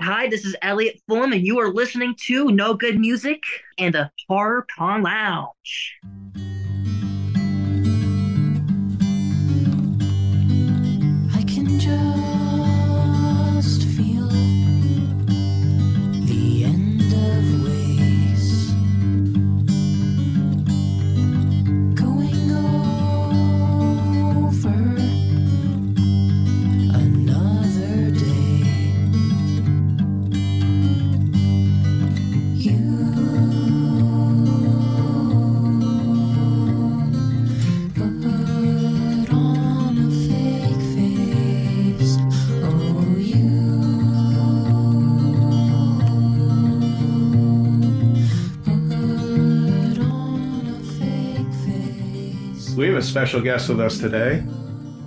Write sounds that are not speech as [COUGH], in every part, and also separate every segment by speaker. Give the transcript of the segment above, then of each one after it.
Speaker 1: Hi, this is Elliott Fullam, and you are listening to Know Good Music and the Horror Con Lounge.
Speaker 2: A
Speaker 3: special guest with us today.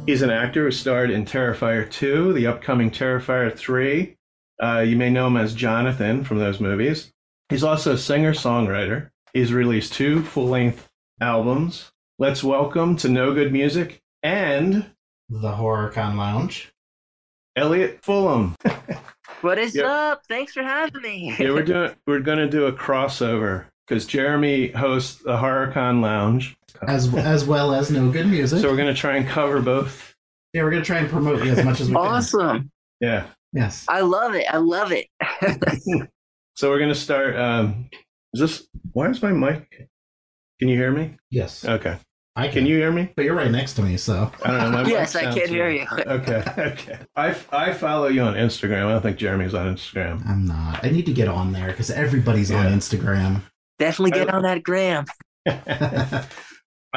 Speaker 3: He's an actor who starred in Terrifier 2, the upcoming Terrifier 3. Uh, you may know him as Jonathan from those movies. He's also a singer songwriter. He's released two full length albums. Let's welcome to Know Good Music and
Speaker 4: The HorrorCon Lounge.
Speaker 3: Elliott Fullam. [LAUGHS]
Speaker 1: What is
Speaker 3: Yeah.
Speaker 1: up? Thanks for having me.
Speaker 3: yeah, we're doing we're gonna do a crossover because Jeremy hosts the HorrorCon Lounge.
Speaker 4: As as well as Know Good Music.
Speaker 3: So we're gonna try and cover both.
Speaker 4: yeah, we're gonna try and promote you as much as we can.
Speaker 1: awesome.
Speaker 3: Yeah.
Speaker 4: Yes.
Speaker 1: I love it. I love it. [LAUGHS]
Speaker 3: So we're gonna start. Um, is this? Why is my mic? Can you hear me?
Speaker 4: Yes.
Speaker 3: Okay.
Speaker 4: I can.
Speaker 3: Can you hear me?
Speaker 4: But you're right next to me, so.
Speaker 3: I don't know. My [LAUGHS]
Speaker 1: yes, I
Speaker 3: sounds
Speaker 1: can hear you.
Speaker 3: Okay. [LAUGHS] Okay. I, I follow you on Instagram. I don't think Jeremy's on Instagram.
Speaker 4: I'm not. I need to get on there because everybody's on Instagram.
Speaker 1: Definitely get on that gram.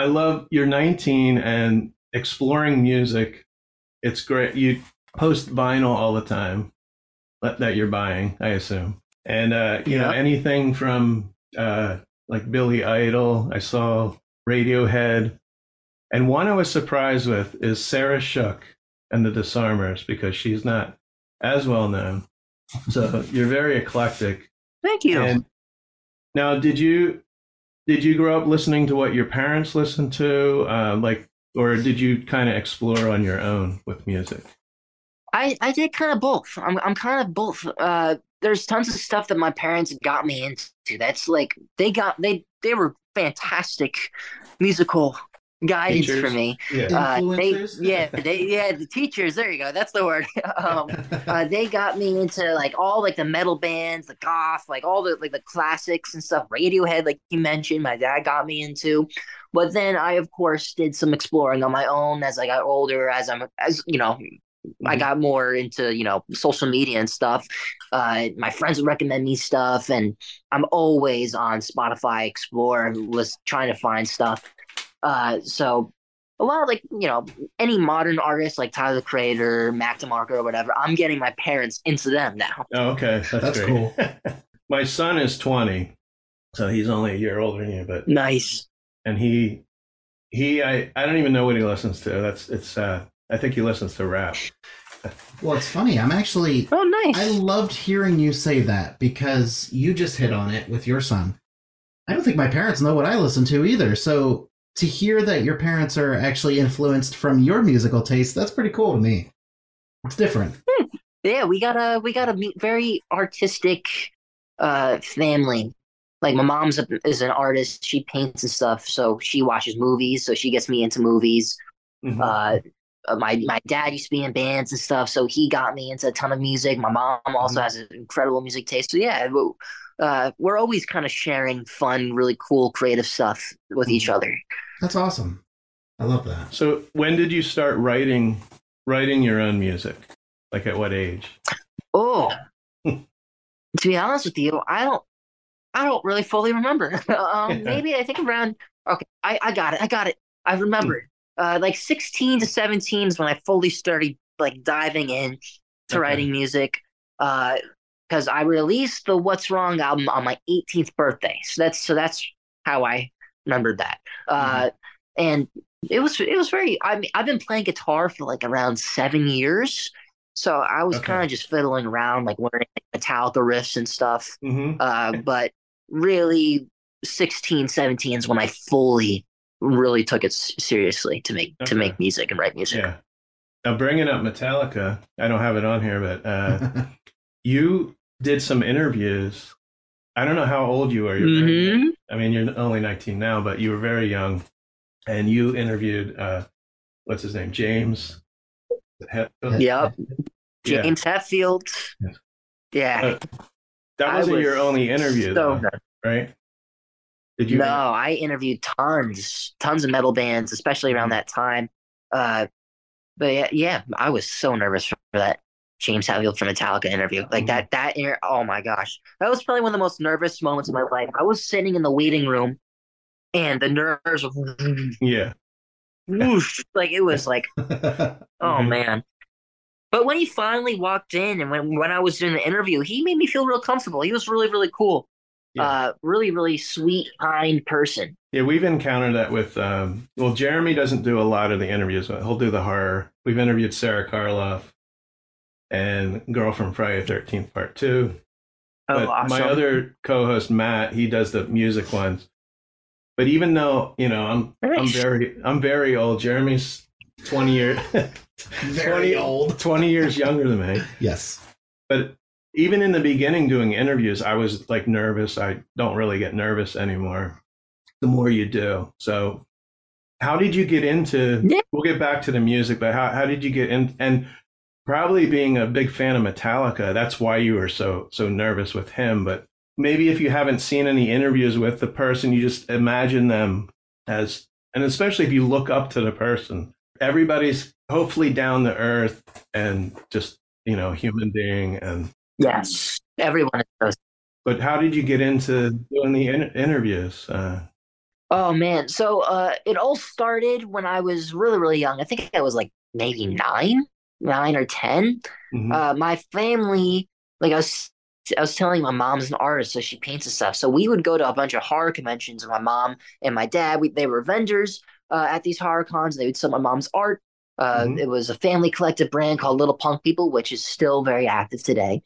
Speaker 3: I love you're 19 and exploring music. It's great. You post vinyl all the time that that you're buying, I assume. And uh, you know anything from uh, like Billy Idol. I saw Radiohead, and one I was surprised with is Sarah Shook and the Disarmers because she's not as well known. So you're very eclectic.
Speaker 1: Thank you.
Speaker 3: And now, did you did you grow up listening to what your parents listened to, uh, like, or did you kind of explore on your own with music?
Speaker 1: I, I did kind of both. I'm I'm kind of both. Uh, there's tons of stuff that my parents got me into. That's like they got they they were fantastic musical guidance for me.
Speaker 3: Yeah,
Speaker 1: Uh, they yeah they yeah the teachers. There you go. That's the word. [LAUGHS] um, uh, they got me into like all like the metal bands, the goth, like all the like the classics and stuff. Radiohead, like you mentioned, my dad got me into. But then I, of course, did some exploring on my own as I got older. As I'm, as you know, I got more into you know social media and stuff. Uh, my friends would recommend me stuff, and I'm always on Spotify Explore, was trying to find stuff. Uh, so a lot of like you know any modern artist like Tyler the Creator, Mac DeMarco, or whatever. I'm getting my parents into them now.
Speaker 3: Oh, okay, [LAUGHS] that's,
Speaker 4: That's cool. [LAUGHS]
Speaker 3: My son is 20, so he's only a year older than you, but
Speaker 1: Nice.
Speaker 3: and he he I I don't even know what he listens to. That's it's uh I think he listens to rap. [LAUGHS]
Speaker 4: well, it's funny. I'm actually.
Speaker 1: Oh, nice.
Speaker 4: I loved hearing you say that because you just hit on it with your son. I don't think my parents know what I listen to either. So to hear that your parents are actually influenced from your musical taste, that's pretty cool to me. It's different.
Speaker 1: yeah, we got a we got a very artistic uh family. Like my mom's a, is an artist. She paints and stuff, so she watches movies. So she gets me into movies.
Speaker 3: Mhm.
Speaker 1: Uh, uh, my my dad used to be in bands and stuff, so he got me into a ton of music. My mom also
Speaker 4: Mhm.
Speaker 1: has an incredible music taste. So yeah, w- uh, we're always kind of sharing fun, really cool, creative stuff with each
Speaker 4: Mhm.
Speaker 1: other.
Speaker 4: That's awesome. I love that.
Speaker 3: So when did you start writing writing your own music? Like at what age?
Speaker 1: Oh, [LAUGHS] to be honest with you, I don't, I don't really fully remember. [LAUGHS] um, maybe I think around. Okay, I, I got it. I got it. I remember. Uh, like sixteen to seventeen is when I fully started like diving in to
Speaker 3: Okay.
Speaker 1: writing music. Uh, because I released the What's Wrong album on my 18th birthday. So that's so that's how I remembered that. Uh, and it was it was very. I mean, I've been playing guitar for like around seven years. So I was
Speaker 3: Okay.
Speaker 1: kind of just fiddling around, like learning like, Metallica riffs and stuff.
Speaker 3: Mm-hmm.
Speaker 1: Uh, but really, 16, 17 is when I fully, really took it seriously to make to make music and write music.
Speaker 3: Yeah. Now bringing up Metallica, I don't have it on here, but uh, [LAUGHS] you did some interviews. I don't know how old you are. You're very young.
Speaker 1: Mhm.
Speaker 3: I mean, you're only 19 now, but you were very young, and you interviewed uh, what's his name, James. Hetfield?
Speaker 1: Yep.
Speaker 3: Yeah.
Speaker 1: James Hetfield.
Speaker 3: Yes.
Speaker 1: Yeah.
Speaker 3: Uh, That wasn't
Speaker 1: was
Speaker 3: your only interview,
Speaker 1: so
Speaker 3: though, right? Did you?
Speaker 1: No, I interviewed tons, tons of metal bands, especially around that time. Uh, but yeah, yeah, I was so nervous for that James Hetfield from Metallica interview. Like
Speaker 3: Mhm.
Speaker 1: that, that inter- oh my gosh, that was probably one of the most nervous moments of my life. I was sitting in the waiting room, and the nerves, [LAUGHS]
Speaker 3: Yeah.
Speaker 1: whoosh, like it was like, [LAUGHS] oh
Speaker 3: Mhm.
Speaker 1: man. But when he finally walked in, and when when I was doing the interview, he made me feel real comfortable. He was really, really cool.
Speaker 3: Yeah.
Speaker 1: Uh, really, really sweet, kind person.
Speaker 3: Yeah, we've encountered that with. Um, well, Jeremy doesn't do a lot of the interviews, but he'll do the horror. We've interviewed Sara Karloff and Girl from Friday Thirteenth Part Two.
Speaker 1: Oh,
Speaker 3: but
Speaker 1: awesome.
Speaker 3: my other co-host Matt, he does the music ones. But even though you know I'm I'm very I'm very old. Jeremy's twenty years [LAUGHS]
Speaker 4: Very
Speaker 3: 20
Speaker 4: old.
Speaker 3: twenty years younger than me. [LAUGHS]
Speaker 4: Yes.
Speaker 3: But even in the beginning doing interviews, I was like nervous. I don't really get nervous anymore. The more you do. So how did you get into
Speaker 1: Yeah.
Speaker 3: we'll get back to the music, but how, how did you get in and probably being a big fan of Metallica, that's why you were so so nervous with him. But maybe if you haven't seen any interviews with the person, you just imagine them as and especially if you look up to the person. Everybody's hopefully down to earth and just, you know, human being and
Speaker 1: Yes, everyone does.
Speaker 3: but how did you get into doing the in- interviews? Uh,
Speaker 1: Oh man, so uh, it all started when I was really, really young. I think I was like maybe nine, nine or ten.
Speaker 3: mhm.
Speaker 1: Uh, my family, like I was, I was telling my mom's an artist, so she paints and stuff. So we would go to a bunch of horror conventions. And my mom and my dad, we, they were vendors uh, at these horror cons. They would sell my mom's art. Uh,
Speaker 3: Mhm.
Speaker 1: It was a family collective brand called Little Punk People, which is still very active today.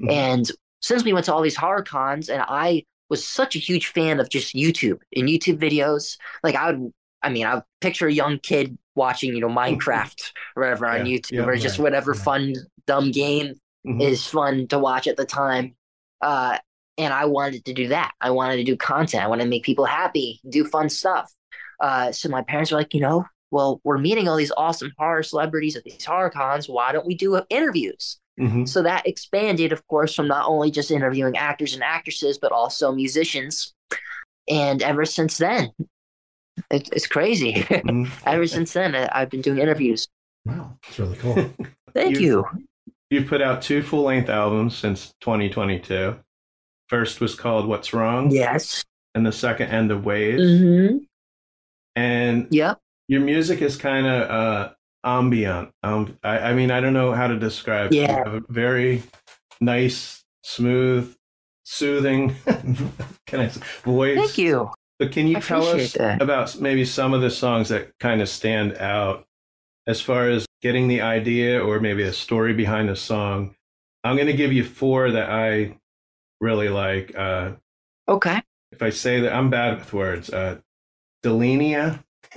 Speaker 3: Mhm.
Speaker 1: And since we went to all these horror cons, and I was such a huge fan of just YouTube and YouTube videos, like I would, I mean, I picture a young kid watching, you know, Minecraft or whatever on YouTube,
Speaker 3: yeah,
Speaker 1: or just whatever
Speaker 4: right.
Speaker 1: fun dumb game
Speaker 3: Mhm.
Speaker 1: is fun to watch at the time. Uh, and I wanted to do that. I wanted to do content. I wanted to make people happy, do fun stuff. Uh, so my parents were like, you know, well, we're meeting all these awesome horror celebrities at these horror cons. Why don't we do interviews?
Speaker 3: Mhm.
Speaker 1: So that expanded, of course, from not only just interviewing actors and actresses, but also musicians. And ever since then, it, it's crazy.
Speaker 3: Mhm. [LAUGHS]
Speaker 1: ever since then, I- I've been doing interviews.
Speaker 4: Wow. It's really cool. [LAUGHS]
Speaker 1: Thank
Speaker 3: You-
Speaker 1: you.
Speaker 3: You've put out two full length albums since 2022. First was called What's Wrong,
Speaker 1: Yes.
Speaker 3: and the second End of Ways.
Speaker 1: hmm
Speaker 3: And
Speaker 1: Yep.
Speaker 3: your music is kind of uh, ambient. Um, I, I mean, I don't know how to describe. it. You
Speaker 1: Yeah.
Speaker 3: have a very nice, smooth, soothing can I say, voice.
Speaker 1: Thank you.
Speaker 3: But can you
Speaker 1: I
Speaker 3: tell us
Speaker 1: that.
Speaker 3: about maybe some of the songs that kind of stand out as far as getting the idea or maybe a story behind the song? I'm going to give you four that I really like. Uh,
Speaker 1: Okay.
Speaker 3: if I say that, I'm bad with words. Uh, Delenia. [LAUGHS]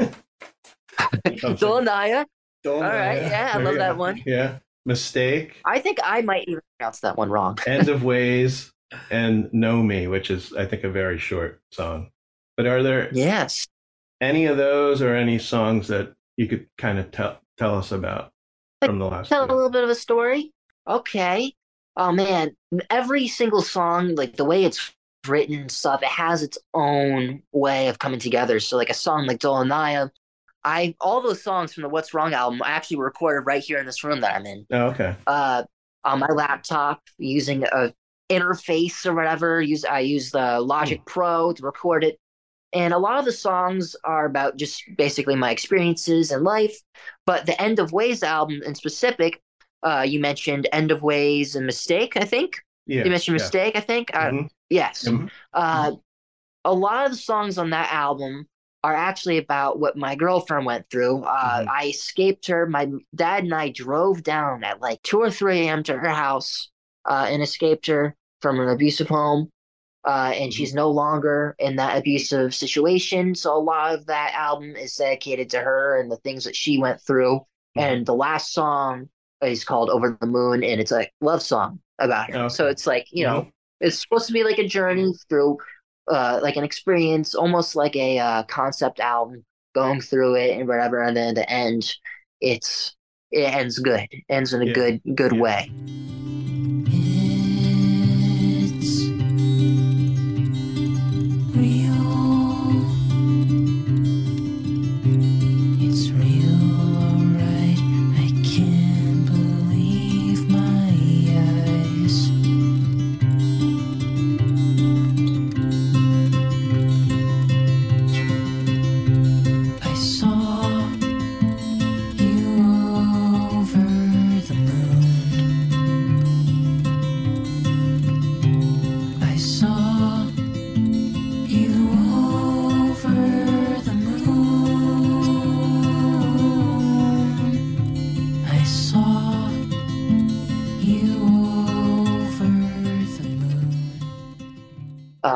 Speaker 1: Dolanaya. All right. Yeah, I love that one.
Speaker 3: Yeah. Mistake.
Speaker 1: I think I might even pronounce that one wrong.
Speaker 3: End of [LAUGHS] Ways. And Know Me, which is, I think, a very short song. But are there
Speaker 1: Yes.
Speaker 3: any of those or any songs that you could kind of tell tell us about from the last
Speaker 1: Tell a little bit of a story. Okay. Oh man, every single song, like the way it's written and stuff, it has its own way of coming together. So like a song like Dolanaya, I all those songs from the What's Wrong album I actually recorded right here in this room that I'm in.
Speaker 3: Oh, okay.
Speaker 1: Uh on my laptop using a interface or whatever. Use I use the Logic Pro to record it. And a lot of the songs are about just basically my experiences in life. But the End of Ways album in specific, uh, you mentioned End of Ways and Mistake, I think.
Speaker 3: Yeah.
Speaker 1: you mentioned
Speaker 3: yeah.
Speaker 1: Mistake, I think. Uh,
Speaker 3: Mhm.
Speaker 1: yes.
Speaker 3: Mhm.
Speaker 1: Uh, a lot of the songs on that album are actually about what my girlfriend went through. Uh,
Speaker 3: Mhm.
Speaker 1: I escaped her. My dad and I drove down at like 2 or 3 a.m. to her house uh, and escaped her from an abusive home. Uh, and she's no longer in that abusive situation. So a lot of that album is dedicated to her and the things that she went through.
Speaker 3: Mhm.
Speaker 1: And the last song is called Over the Moon, and it's a love song about her. So it's like you know,
Speaker 3: Mhm.
Speaker 1: it's supposed to be like a journey through, uh, like an experience, almost like a uh, concept album, going through it and whatever, and then at the end, it's it ends good, ends in a
Speaker 3: Yeah.
Speaker 1: good good
Speaker 3: Yeah.
Speaker 1: way.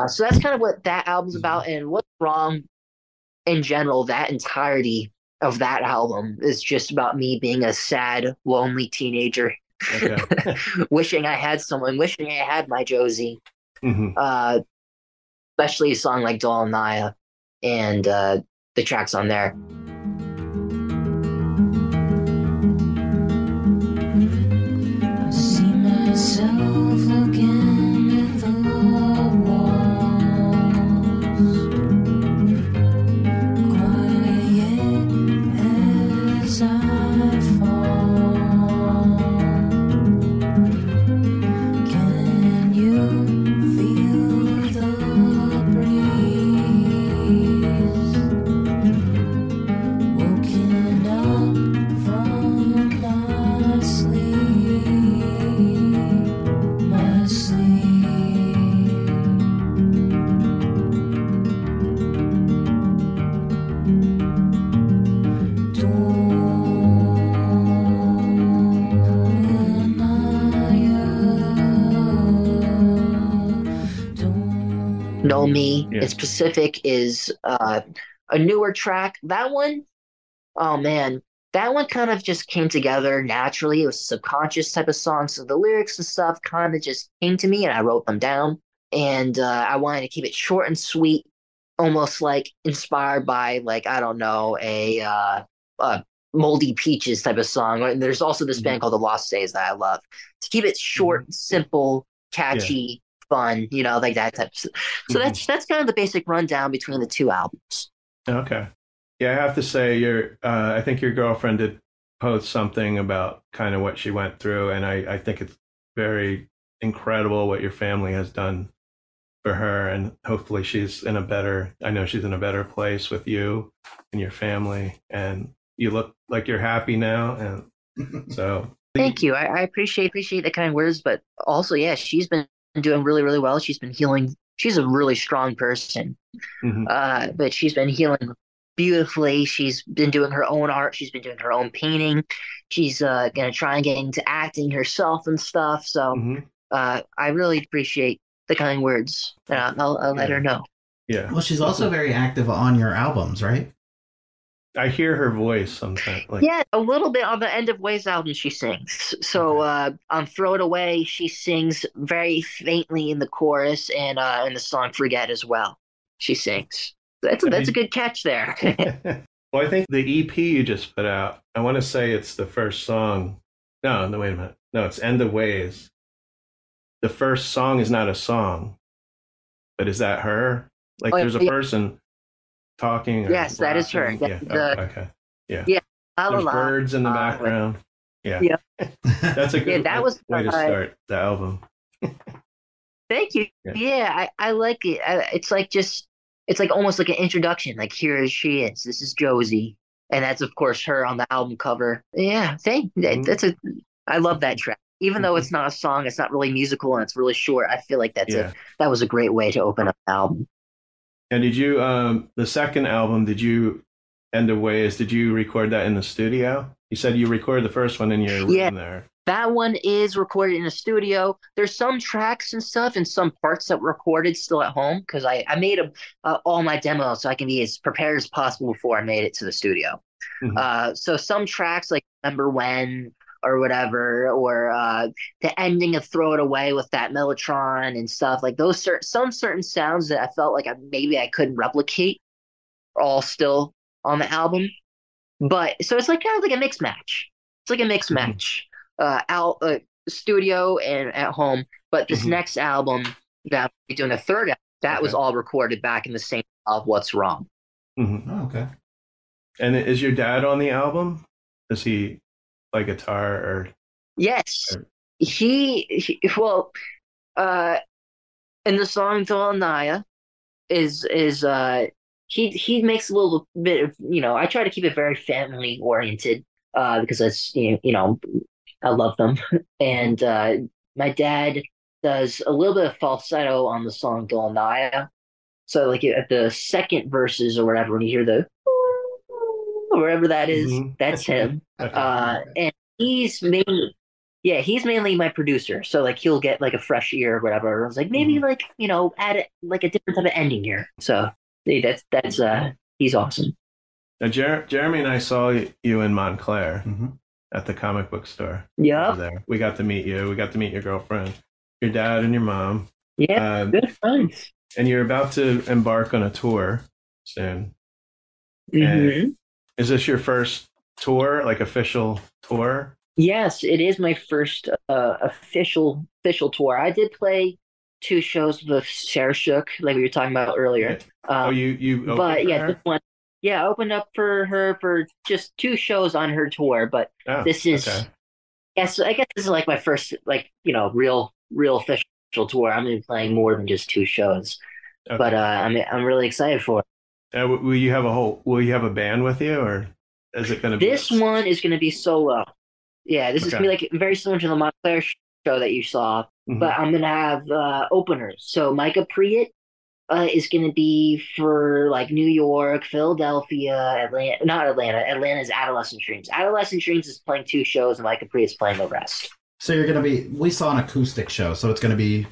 Speaker 1: Uh, so that's kind of what that album's about, and what's wrong in general. That entirety of that album is just about me being a sad, lonely teenager,
Speaker 3: Okay. [LAUGHS]
Speaker 1: wishing I had someone, wishing I had my Josie.
Speaker 3: hmm
Speaker 1: Uh, especially a song like Doll Naya and uh, the tracks on there. Know Me,
Speaker 3: Yeah.
Speaker 1: It's Pacific is uh, a newer track. That one, oh man, that one kind of just came together naturally. It was a subconscious type of song. So the lyrics and stuff kind of just came to me and I wrote them down. And uh, I wanted to keep it short and sweet, almost like inspired by, like, I don't know, a, uh, a Moldy Peaches type of song. And there's also this band called The Lost Days that I love. To keep it short, simple, catchy, fun, you know, like that type. Of, stuff. so
Speaker 3: Mhm.
Speaker 1: that's that's kind of the basic rundown between the two albums.
Speaker 3: Okay. Yeah, I have to say, your uh, I think your girlfriend did post something about kind of what she went through, and I, I think it's very incredible what your family has done for her, and hopefully she's in a better. I know she's in a better place with you and your family, and you look like you're happy now, and [LAUGHS] so
Speaker 1: Thank you. I, I appreciate appreciate the kind words, but also, yeah, she's been doing really, really well. She's been healing. She's a really strong person,
Speaker 3: Mhm.
Speaker 1: uh, but she's been healing beautifully. She's been doing her own art. She's been doing her own painting. She's uh, gonna try and get into acting herself and stuff. So
Speaker 3: Mhm.
Speaker 1: uh, I really appreciate the kind words, and I'll, I'll, I'll let
Speaker 3: Yeah.
Speaker 1: her know.
Speaker 3: yeah,
Speaker 4: Well, she's also very active on your albums, right?
Speaker 3: I hear her voice sometimes. Like,
Speaker 1: Yeah, a little bit on the end of Ways album she sings. So uh, on Throw It Away, she sings very faintly in the chorus and uh, in the song Forget as well. She sings. That's a, that's a good catch there. [LAUGHS] [LAUGHS]
Speaker 3: well, I think the EP you just put out, I want to say it's the first song. No, no, wait a minute. No, it's End of Ways. The first song is not a song, but is that her? Like
Speaker 1: Oh,
Speaker 3: there's a
Speaker 1: yeah.
Speaker 3: person talking.
Speaker 1: Yes, that is her. Yeah,
Speaker 3: Yeah.
Speaker 1: the-
Speaker 3: oh, okay.
Speaker 1: La, la,
Speaker 3: There's
Speaker 1: la.
Speaker 3: birds in the
Speaker 1: Uh,
Speaker 3: background. Yeah.
Speaker 1: Yeah. [LAUGHS]
Speaker 3: That's a good
Speaker 1: Yeah, that was,
Speaker 3: way to start the album.
Speaker 1: Thank you.
Speaker 3: Yeah.
Speaker 1: Yeah, I, I like it. I, it's like just, it's like almost like an introduction. Like here she is. This is Josie, and that's of course her on the album cover. Yeah, thank.
Speaker 3: Mhm.
Speaker 1: That's a. I love that track. Even though
Speaker 3: Mhm.
Speaker 1: it's not a song, it's not really musical, and it's really short. I feel like that's
Speaker 3: Yeah.
Speaker 1: a that was a great way to open up the album.
Speaker 3: And did you um the second album, did you End of Ways, did you record that in the studio? You said you recorded the first one in your room
Speaker 1: Yeah.
Speaker 3: there.
Speaker 1: That one is recorded in a studio. There's some tracks and stuff and some parts that were recorded still at home because I, I made a, uh, all my demos so I can be as prepared as possible before I made it to the studio.
Speaker 3: Mhm.
Speaker 1: Uh, so some tracks like Remember When or whatever, or uh, the ending of Throw It Away with that Mellotron and stuff. Like those certain some certain sounds that I felt like I, maybe I couldn't replicate are all still on the album. But so it's like kind of like a mix match. It's like a mix
Speaker 3: Mhm.
Speaker 1: match, uh, out uh, studio and at home. But this
Speaker 3: Mhm.
Speaker 1: next album that we're doing a third, album, that was all recorded back in the same of What's Wrong.
Speaker 3: Mhm.
Speaker 4: Oh, okay.
Speaker 3: And is your dad on the album? Is he play guitar or?
Speaker 1: Yes,
Speaker 3: Sure.
Speaker 1: he, he well, uh, in the song Naya is is uh he he makes a little bit of you know I try to keep it very family oriented uh because that's you know, you know I love them [LAUGHS] and uh my dad does a little bit of falsetto on the song Naya so like at the second verses or whatever when you hear the wherever that is,
Speaker 3: Mhm.
Speaker 1: that's him
Speaker 3: Okay.
Speaker 1: uh, and he's mainly, yeah, he's mainly my producer. So like he'll get like a fresh ear or whatever. I was like maybe
Speaker 3: Mhm.
Speaker 1: like you know add it like a different type of ending here. So yeah, that's that's uh he's awesome.
Speaker 3: Now, Jer- Jeremy and I saw you in Montclair
Speaker 4: Mhm.
Speaker 3: at the comic book store. Yeah, there. We got to meet you. We got to meet your girlfriend, your dad, and your mom.
Speaker 1: Yeah.
Speaker 3: Um,
Speaker 1: Good friends.
Speaker 3: and you're about to embark on a tour soon.
Speaker 1: hmm
Speaker 3: Is this your first tour, like official tour?
Speaker 1: Yes, it is my first uh, official official tour. I did play two shows with Sarah Shook, like we were talking about earlier.
Speaker 3: oh,
Speaker 1: Um,
Speaker 3: you you. opened
Speaker 1: but
Speaker 3: for
Speaker 1: yeah,
Speaker 3: her?
Speaker 1: this one, yeah, I opened up for her for just two shows on her tour. But
Speaker 3: Oh,
Speaker 1: this is
Speaker 3: okay.
Speaker 1: yes i guess this is like my first like you know real real official tour i'm gonna be playing more than just two shows
Speaker 3: Okay.
Speaker 1: but uh i'm i'm really excited for it
Speaker 3: Uh, will you have a whole? Will you have a band with you, or is it going to be
Speaker 1: this one is gonna be solo yeah this is gonna be like very similar to the montclair show that you saw
Speaker 3: Mhm.
Speaker 1: but i'm gonna have uh openers so micah Priet uh, is going to be for like New York, Philadelphia, Atlanta, not Atlanta. Atlanta's Adolescent Dreams. Adolescent Dreams is playing two shows, and Micah Priet is playing the rest.
Speaker 4: So you're gonna be. We saw an acoustic show, so it's gonna be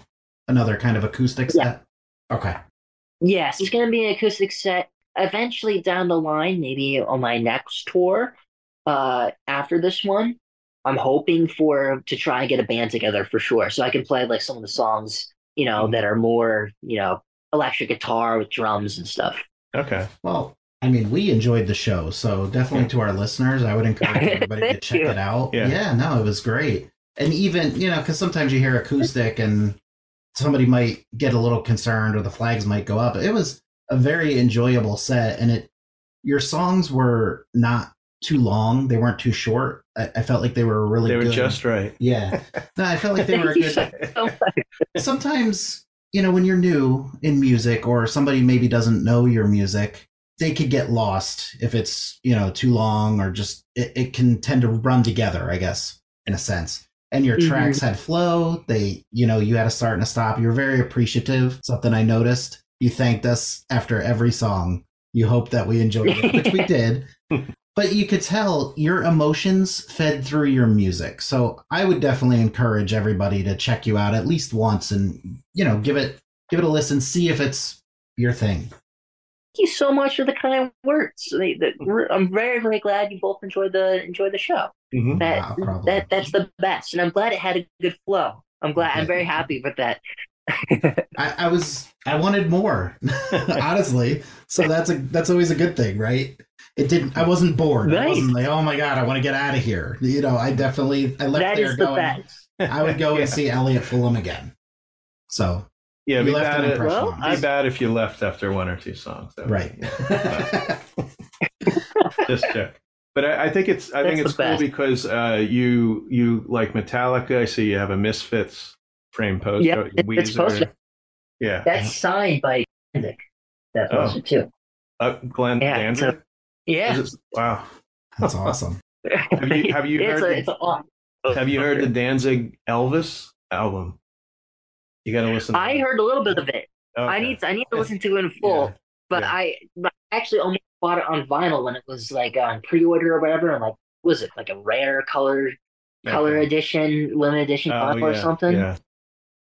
Speaker 4: another kind of acoustic
Speaker 1: Yeah.
Speaker 4: set. Okay.
Speaker 1: Yes, it's going to be an acoustic set. Eventually, down the line, maybe on my next tour, uh, after this one, I'm hoping for to try and get a band together for sure, so I can play like some of the songs, you know, that are more, you know, electric guitar with drums and stuff.
Speaker 3: okay.
Speaker 4: Well, I mean, we enjoyed the show, so definitely to our listeners, I would encourage [LAUGHS] everybody to check
Speaker 1: you.
Speaker 4: it out.
Speaker 3: Yeah.
Speaker 4: no, it was great. And even, you know, because sometimes you hear acoustic and somebody might get a little concerned or the flags might go up. It was a very enjoyable set, and it your songs were not too long; they weren't too short. I, I felt like they were really
Speaker 3: They were
Speaker 4: good.
Speaker 3: just right.
Speaker 4: yeah. No, I felt like they [LAUGHS] were good.
Speaker 1: so, so much.
Speaker 4: sometimes you know when you're new in music or somebody maybe doesn't know your music they could get lost if it's you know too long or just it, it can tend to run together i guess in a sense and your
Speaker 1: Mhm.
Speaker 4: tracks had flow they you know you had a start and a stop you were very appreciative something i noticed you thanked us after every song you hoped that we enjoyed it which we [LAUGHS] did but you could tell your emotions fed through your music. So I would definitely encourage everybody to check you out at least once and you know give it give it a listen, see if it's your thing.
Speaker 1: Thank you so much for the kind words. They- that- I'm very, very glad you both enjoyed the enjoyed the show.
Speaker 3: Mhm.
Speaker 1: That
Speaker 4: Not
Speaker 1: that that's the best, and I'm glad it had a good flow. I'm glad. I'm very happy with that.
Speaker 4: I, I was I wanted more, [LAUGHS] honestly. So that's a that's always a good thing, right? It didn't. I wasn't bored. I wasn't like, oh my god, I want to get out of here. You know, I definitely I left
Speaker 1: That
Speaker 4: there
Speaker 1: is the
Speaker 4: going.
Speaker 1: best.
Speaker 4: I would go [LAUGHS]
Speaker 3: Yeah.
Speaker 4: and see Elliott Fullam again. So
Speaker 3: Yeah,
Speaker 4: you
Speaker 3: be
Speaker 4: left
Speaker 3: bad,
Speaker 4: an
Speaker 3: if,
Speaker 4: impression
Speaker 1: Well,
Speaker 4: on
Speaker 3: be bad if you left after one or two songs. That would
Speaker 4: right. [LAUGHS]
Speaker 3: just check. But I, I think it's I think it's cool
Speaker 1: best.
Speaker 3: because uh, you you like Metallica. I see you have a Misfits frame poster.
Speaker 1: Yep, it- it's
Speaker 3: Weezer.
Speaker 1: posted.
Speaker 3: Yeah,
Speaker 1: That's signed by Danzig. That
Speaker 3: Oh.
Speaker 1: poster too.
Speaker 3: uh, Glenn
Speaker 1: Yeah,
Speaker 3: Danzig.
Speaker 1: so- Yeah.
Speaker 3: It- wow.
Speaker 4: That's awesome. [LAUGHS]
Speaker 3: Have you have you heard
Speaker 1: a,
Speaker 3: the-
Speaker 1: a, oh,
Speaker 3: have you heard the Danzig Elvis album? You got to listen. To
Speaker 1: I
Speaker 3: it.
Speaker 1: heard a little bit of it. I need to, I need to listen to it in full.
Speaker 3: Yeah,
Speaker 1: But
Speaker 3: yeah.
Speaker 1: I, I actually only bought it on vinyl when it was like on pre-order or whatever. And like, was it like a rare color color
Speaker 3: Okay.
Speaker 1: edition, limited edition
Speaker 3: Oh,
Speaker 1: vinyl or something?
Speaker 3: Yeah.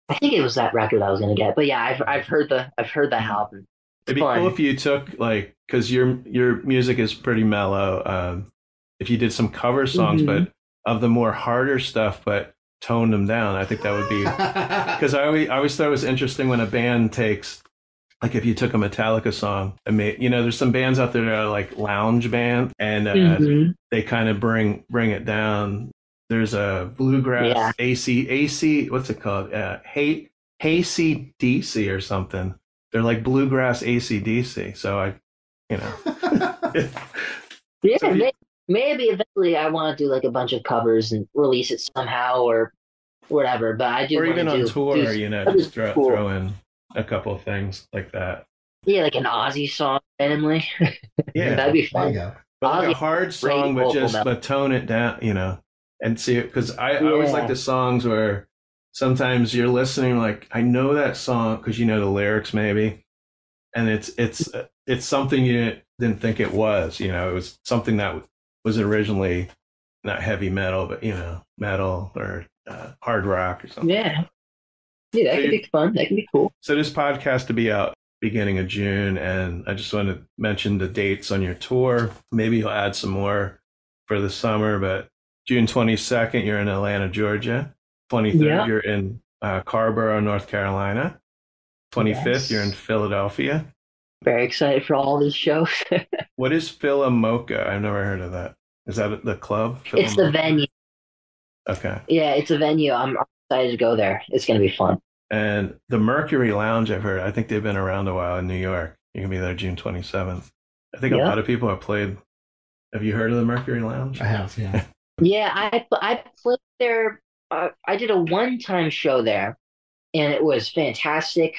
Speaker 1: I think it was that record I was gonna get. But yeah, I've I've heard the I've heard that album.
Speaker 3: It'd be
Speaker 1: fun.
Speaker 3: cool if you took like because your your music is pretty mellow. Um, if you did some cover songs,
Speaker 1: Mhm.
Speaker 3: but of the more harder stuff, but toned them down. I think that would be [LAUGHS] because I always, I always thought it was interesting when a band takes like if you took a Metallica song and made, you know, there's some bands out there that are like lounge band and uh,
Speaker 1: Mhm.
Speaker 3: they kind of bring bring it down. There's a bluegrass
Speaker 1: Yeah.
Speaker 3: AC AC what's it called? Uh, hey Hayc DC or something. They're like bluegrass ACDC. So I, you know, [LAUGHS]
Speaker 1: Yeah,
Speaker 3: So you-
Speaker 1: maybe eventually I want to do like a bunch of covers and release it somehow or whatever. But I do
Speaker 3: or even on
Speaker 1: do,
Speaker 3: tour,
Speaker 1: do-
Speaker 3: you know, just throw
Speaker 1: cool.
Speaker 3: throw in a couple of things like that.
Speaker 1: yeah, like an Aussie song randomly. [LAUGHS]
Speaker 3: Yeah,
Speaker 1: That'd be fun.
Speaker 3: but like a hard
Speaker 1: great
Speaker 3: song, but just but tone it down, you know, and see it because I, I always like the songs where sometimes you're listening like I know that song because you know the lyrics maybe, and it's it's it's something you didn't, didn't think it was, you know, it was something that was originally not heavy metal, but you know, metal or uh, hard rock or something.
Speaker 1: Yeah. Yeah, that
Speaker 3: So
Speaker 1: could be fun. That could be cool.
Speaker 3: So this podcast to be out beginning of June, and I just want to mention the dates on your tour. Maybe you'll add some more for the summer, but June 22nd, you're in Atlanta, Georgia. 23rd,
Speaker 1: Yeah.
Speaker 3: you're in uh, Carrboro, North Carolina. 25th,
Speaker 1: Yes.
Speaker 3: you're in Philadelphia.
Speaker 1: Very excited for all these shows. [LAUGHS]
Speaker 3: What is PhilaMOCA? I've never heard of that. Is that the club?
Speaker 1: it's the venue.
Speaker 3: Okay.
Speaker 1: Yeah, it's a venue. I'm excited to go there. It's gonna be fun.
Speaker 3: And the Mercury Lounge, I've heard, I think they've been around a while in New York. You can be there June 27th. I think a lot of people have played. Have you heard of the Mercury Lounge?
Speaker 4: I have, yeah. [LAUGHS]
Speaker 1: Yeah, I I played there. Uh, I did a one time show there, and it was fantastic.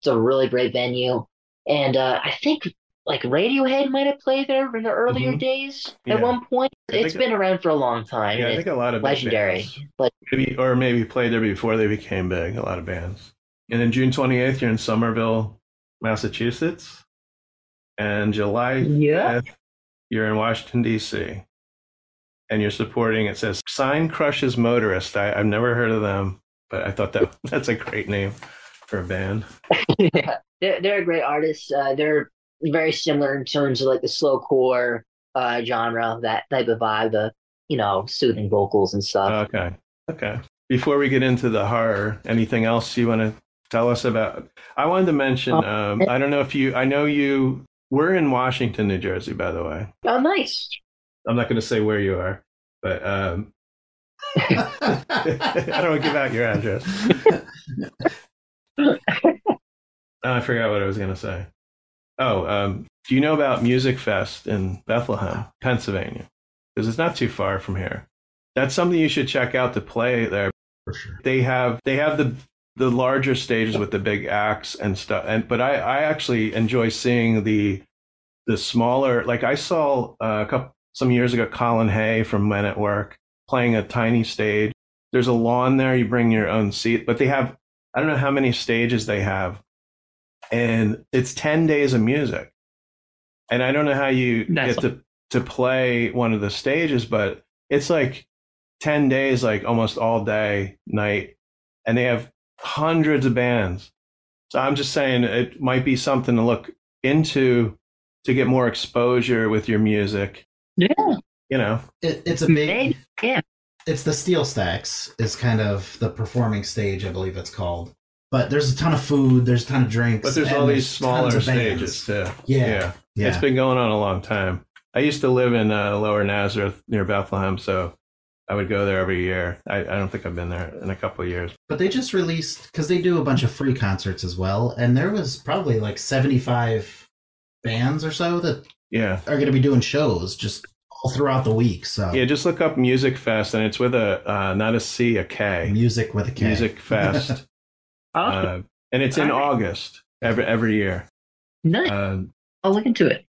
Speaker 1: It's a really great venue, and uh, I think like Radiohead might have played there in the earlier
Speaker 3: Mhm.
Speaker 1: days
Speaker 3: Yeah.
Speaker 1: at one point. It's been around for a long time.
Speaker 3: Yeah, I think a lot of
Speaker 1: legendary. But
Speaker 3: maybe or maybe played there before they became big. A lot of bands. And then June 28th, you're in Somerville, Massachusetts, and July
Speaker 1: Yeah.
Speaker 3: 5th, you're in Washington D.C. And you're supporting. It says Sign Crushes Motorist. I, I've never heard of them, but I thought that [LAUGHS] that's a great name for a band.
Speaker 1: yeah, they're they're a great artist. Uh, they're very similar in terms of like the slowcore uh, genre, that type of vibe, the you know soothing vocals and stuff.
Speaker 3: Okay. Okay. Before we get into the horror, anything else you want to tell us about? I wanted to mention, um, I don't know if you, I know you, we're in Washington, New Jersey, by the way.
Speaker 1: oh, nice.
Speaker 3: I'm not going to say where you are, but um, [LAUGHS] I don't want to give out your address. [LAUGHS] Oh, I forgot what I was going to say. Oh, um, do you know about Musikfest in Bethlehem, Pennsylvania? Because it's not too far from here. That's something you should check out to play there.
Speaker 4: For sure.
Speaker 3: They have they have the the larger stages with the big acts and stuff. And but I I actually enjoy seeing the the smaller. Like I saw uh, a couple some years ago, Colin Hay from Men at Work playing a tiny stage. There's a lawn there. You bring your own seat, but they have I don't know how many stages they have, and it's ten days of music. And I don't know how you
Speaker 1: That's
Speaker 3: get to to play one of the stages, but it's like 10 days, like almost all day, night, and they have hundreds of bands. So I'm just saying it might be something to look into to get more exposure with your music.
Speaker 1: Yeah,
Speaker 3: You know,
Speaker 4: It, it's a big.
Speaker 1: Maybe, yeah.
Speaker 4: It's the Steel Stacks is kind of the performing stage, I believe it's called. But there's a ton of food, there's a ton of drinks.
Speaker 3: but there's all these
Speaker 4: tons
Speaker 3: smaller
Speaker 4: of
Speaker 3: stages too.
Speaker 4: Yeah, yeah.
Speaker 3: It's been going on a long time. I used to live in uh, Lower Nazareth near Bethlehem, so I would go there every year. I, I don't think I've been there in a couple of years.
Speaker 4: But they just released because they do a bunch of free concerts as well, and there was probably like 75 bands or so that
Speaker 3: Yeah.
Speaker 4: are going to be doing shows just all throughout the week. So
Speaker 3: Yeah, just look up Musikfest, and it's with a uh, not a C, a K.
Speaker 4: music with a K.
Speaker 3: Music [LAUGHS] Fest,
Speaker 1: Awesome.
Speaker 3: uh, and it's in
Speaker 1: All right.
Speaker 3: August every every year.
Speaker 1: nice.
Speaker 3: Uh,
Speaker 1: I'll look into it.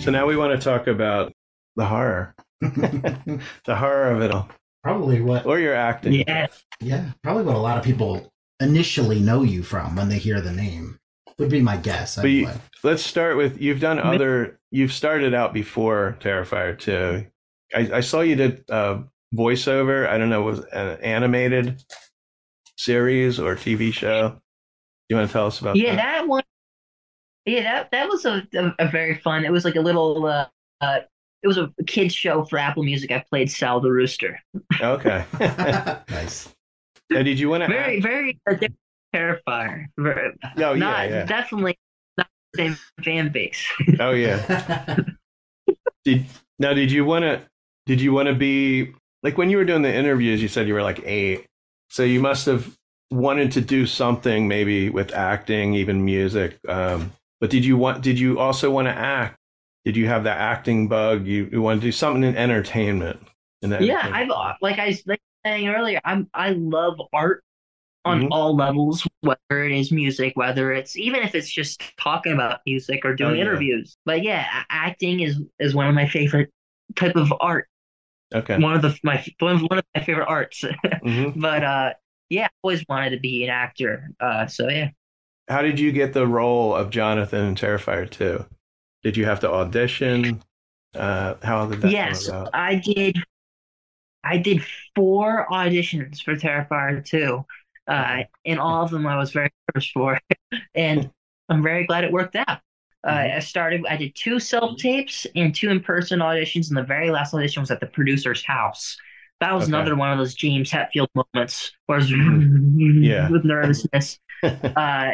Speaker 3: so now we want to talk about the horror, the horror of it all,
Speaker 4: probably what
Speaker 3: or your acting.
Speaker 1: Yeah.
Speaker 4: yeah, probably what a lot of people initially know you from when they hear the name would be my guess.
Speaker 3: But you- Let's start with you've done other. You've started out before Terrifier too. I, I saw you did uh, voiceover. I don't know was an animated series or TV show. You want to tell us about
Speaker 1: Yeah,
Speaker 3: that?
Speaker 1: that one. Yeah, that that was a, a, a very fun. It was like a little. Uh, uh, it was a kids show for Apple Music. I played Sal the Rooster.
Speaker 3: Okay. [LAUGHS]
Speaker 4: nice.
Speaker 3: now, did you want to?
Speaker 1: Very, very uh, Terrifier. Very,
Speaker 3: Oh yeah, yeah.
Speaker 1: definitely not the same fan base.
Speaker 3: Oh yeah. [LAUGHS] Did now? Did you want to? Did you want to be like when you were doing the interviews? You said you were like eight, so you must have wanted to do something maybe with acting, even music. Um, but did you want? Did you also want to act? Did you have that acting bug? You, you want to do something in entertainment? In the
Speaker 1: yeah, I've like I was saying earlier. I'm I love art on
Speaker 3: Mhm.
Speaker 1: all levels, whether it is music, whether it's even if it's just talking about music or doing
Speaker 3: Oh, yeah.
Speaker 1: interviews. But yeah, acting is is one of my favorite type of art.
Speaker 3: okay.
Speaker 1: One of the my one of one of my favorite arts.
Speaker 3: hmm [LAUGHS]
Speaker 1: but uh, yeah, I always wanted to be an actor. Uh, so yeah.
Speaker 3: How did you get the role of Jonathan in Terrifier 2? Did you have to audition? Uh, how did that
Speaker 1: yes? I did. I did four auditions for Terrifier 2. Uh, and all of them I was very nervous for, [LAUGHS] and I'm very glad it worked out. Uh,
Speaker 3: Mhm.
Speaker 1: I started. I did two self tapes and two in person auditions, and the very last audition was at the producer's house. That was
Speaker 3: Okay.
Speaker 1: another one of those James Hetfield moments where I was [LAUGHS]
Speaker 3: Yeah.
Speaker 1: with nervousness. [LAUGHS] uh,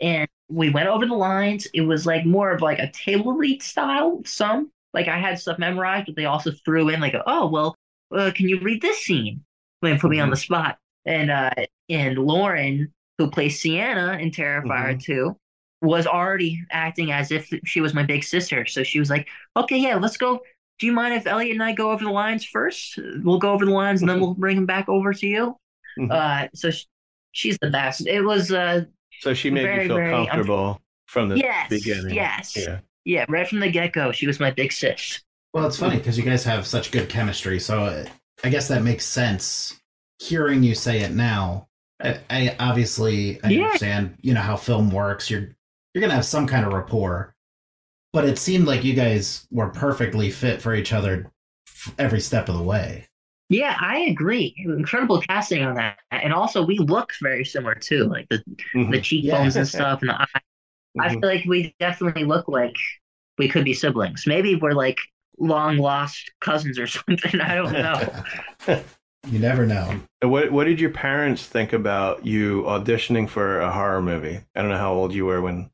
Speaker 1: and we went over the lines. It was like more of like a table read style. Some like I had stuff memorized, but they also threw in like, oh well, uh, can you read this scene? They put me on the spot. And uh, and Lauren, who plays Sienna in Terrifier
Speaker 3: Mhm.
Speaker 1: 2, was already acting as if she was my big sister. So she was like, okay, yeah, let's go. Do you mind if Elliot and I go over the lines first? We'll go over the lines and then we'll bring him back over to you.
Speaker 3: Mhm.
Speaker 1: Uh, so sh- she's the best. It was uh,
Speaker 3: so she made
Speaker 1: very,
Speaker 3: you feel
Speaker 1: very- I'm-
Speaker 3: comfortable from the
Speaker 1: yes,
Speaker 3: beginning.
Speaker 1: yes,
Speaker 3: Yeah.
Speaker 1: yeah, right from the get go, she was my big sis.
Speaker 4: Well, it's funny because you guys have such good chemistry, so uh, I guess that makes sense. Hearing you say it now, I, I obviously I
Speaker 1: Yeah.
Speaker 4: understand, you know, how film works. You're you're gonna have some kind of rapport, but it seemed like you guys were perfectly fit for each other f- every step of the way.
Speaker 1: Yeah, I agree. Incredible casting on that, and also we look very similar too, like the
Speaker 3: Mhm.
Speaker 1: the cheekbones
Speaker 4: Yeah.
Speaker 1: and stuff, and the eye. I feel like we definitely look like we could be siblings. Maybe we're like long lost cousins or [LAUGHS] something. I don't know. [LAUGHS]
Speaker 4: you never know.
Speaker 3: What What did your parents think about you auditioning for a horror movie? I don't know how old you were when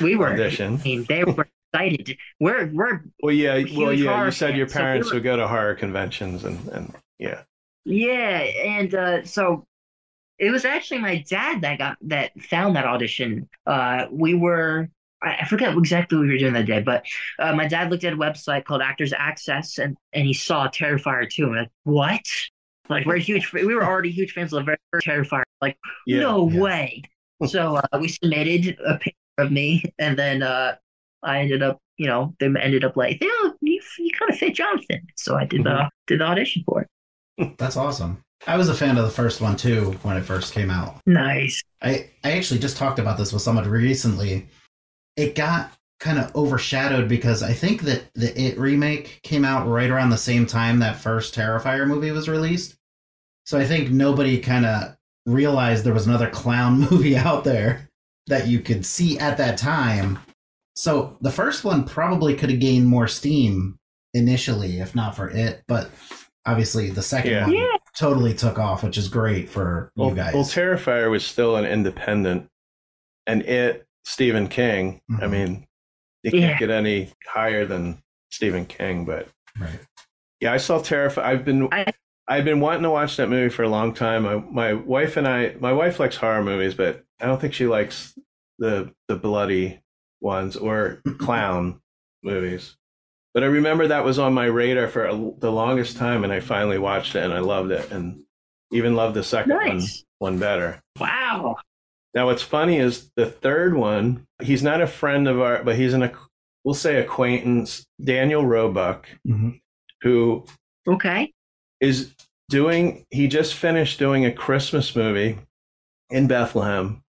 Speaker 1: We were.
Speaker 3: audition.
Speaker 1: I mean, they were excited. We're we're
Speaker 3: Well, yeah, well, yeah. You
Speaker 1: horror
Speaker 3: said your
Speaker 1: fans, so we
Speaker 3: parents
Speaker 1: were-
Speaker 3: would go to horror conventions, and and yeah.
Speaker 1: Yeah, and uh, so it was actually my dad that got that found that audition. Uh, we were I forget exactly what we were doing that day, but uh, my dad looked at a website called Actors Access, and and he saw Terrifier 2. And we're like, what? Like we're huge. We were already huge fans of the very first Terrifier. Like,
Speaker 3: Yeah,
Speaker 1: no
Speaker 4: yeah.
Speaker 1: way. So uh, we submitted a picture of me, and then uh, I ended up, you know, they ended up like, yeah, you, you kind of fit Jonathan. So I did the did the audition for it.
Speaker 4: That's awesome. I was a fan of the first one too when it first came out.
Speaker 1: Nice.
Speaker 4: I, I actually just talked about this with someone recently. It got kind of overshadowed because I think that the It remake came out right around the same time that first Terrifier movie was released. So I think nobody kind of realized there was another clown [LAUGHS] movie out there that you could see at that time. So the first one probably could have gained more steam initially, if not for it. But obviously the second
Speaker 3: Yeah.
Speaker 4: one
Speaker 1: Yeah.
Speaker 4: totally took off, which is great for
Speaker 3: Well,
Speaker 4: you guys.
Speaker 3: well, Terrifier was still an independent, and it Stephen King. I
Speaker 4: Mhm.
Speaker 3: mean, you can't
Speaker 1: Yeah.
Speaker 3: get any higher than Stephen King. But
Speaker 4: right.
Speaker 3: yeah, I saw Terrifier. I've been
Speaker 1: I-
Speaker 3: I've been wanting to watch that movie for a long time. My, my wife and I, my wife likes horror movies, but I don't think she likes the the bloody ones or [CLEARS THROAT] clown movies. But I remember that was on my radar for a, the longest time, and I finally watched it, and I loved it, and even loved the second
Speaker 1: Nice.
Speaker 3: one one better.
Speaker 1: Wow.
Speaker 3: Now, what's funny is the third one. He's not a friend of our, but he's an we'll say acquaintance, Daniel Roebuck,
Speaker 4: Mhm.
Speaker 3: who
Speaker 1: Okay.
Speaker 3: is doing. He just finished doing a Christmas movie in Bethlehem.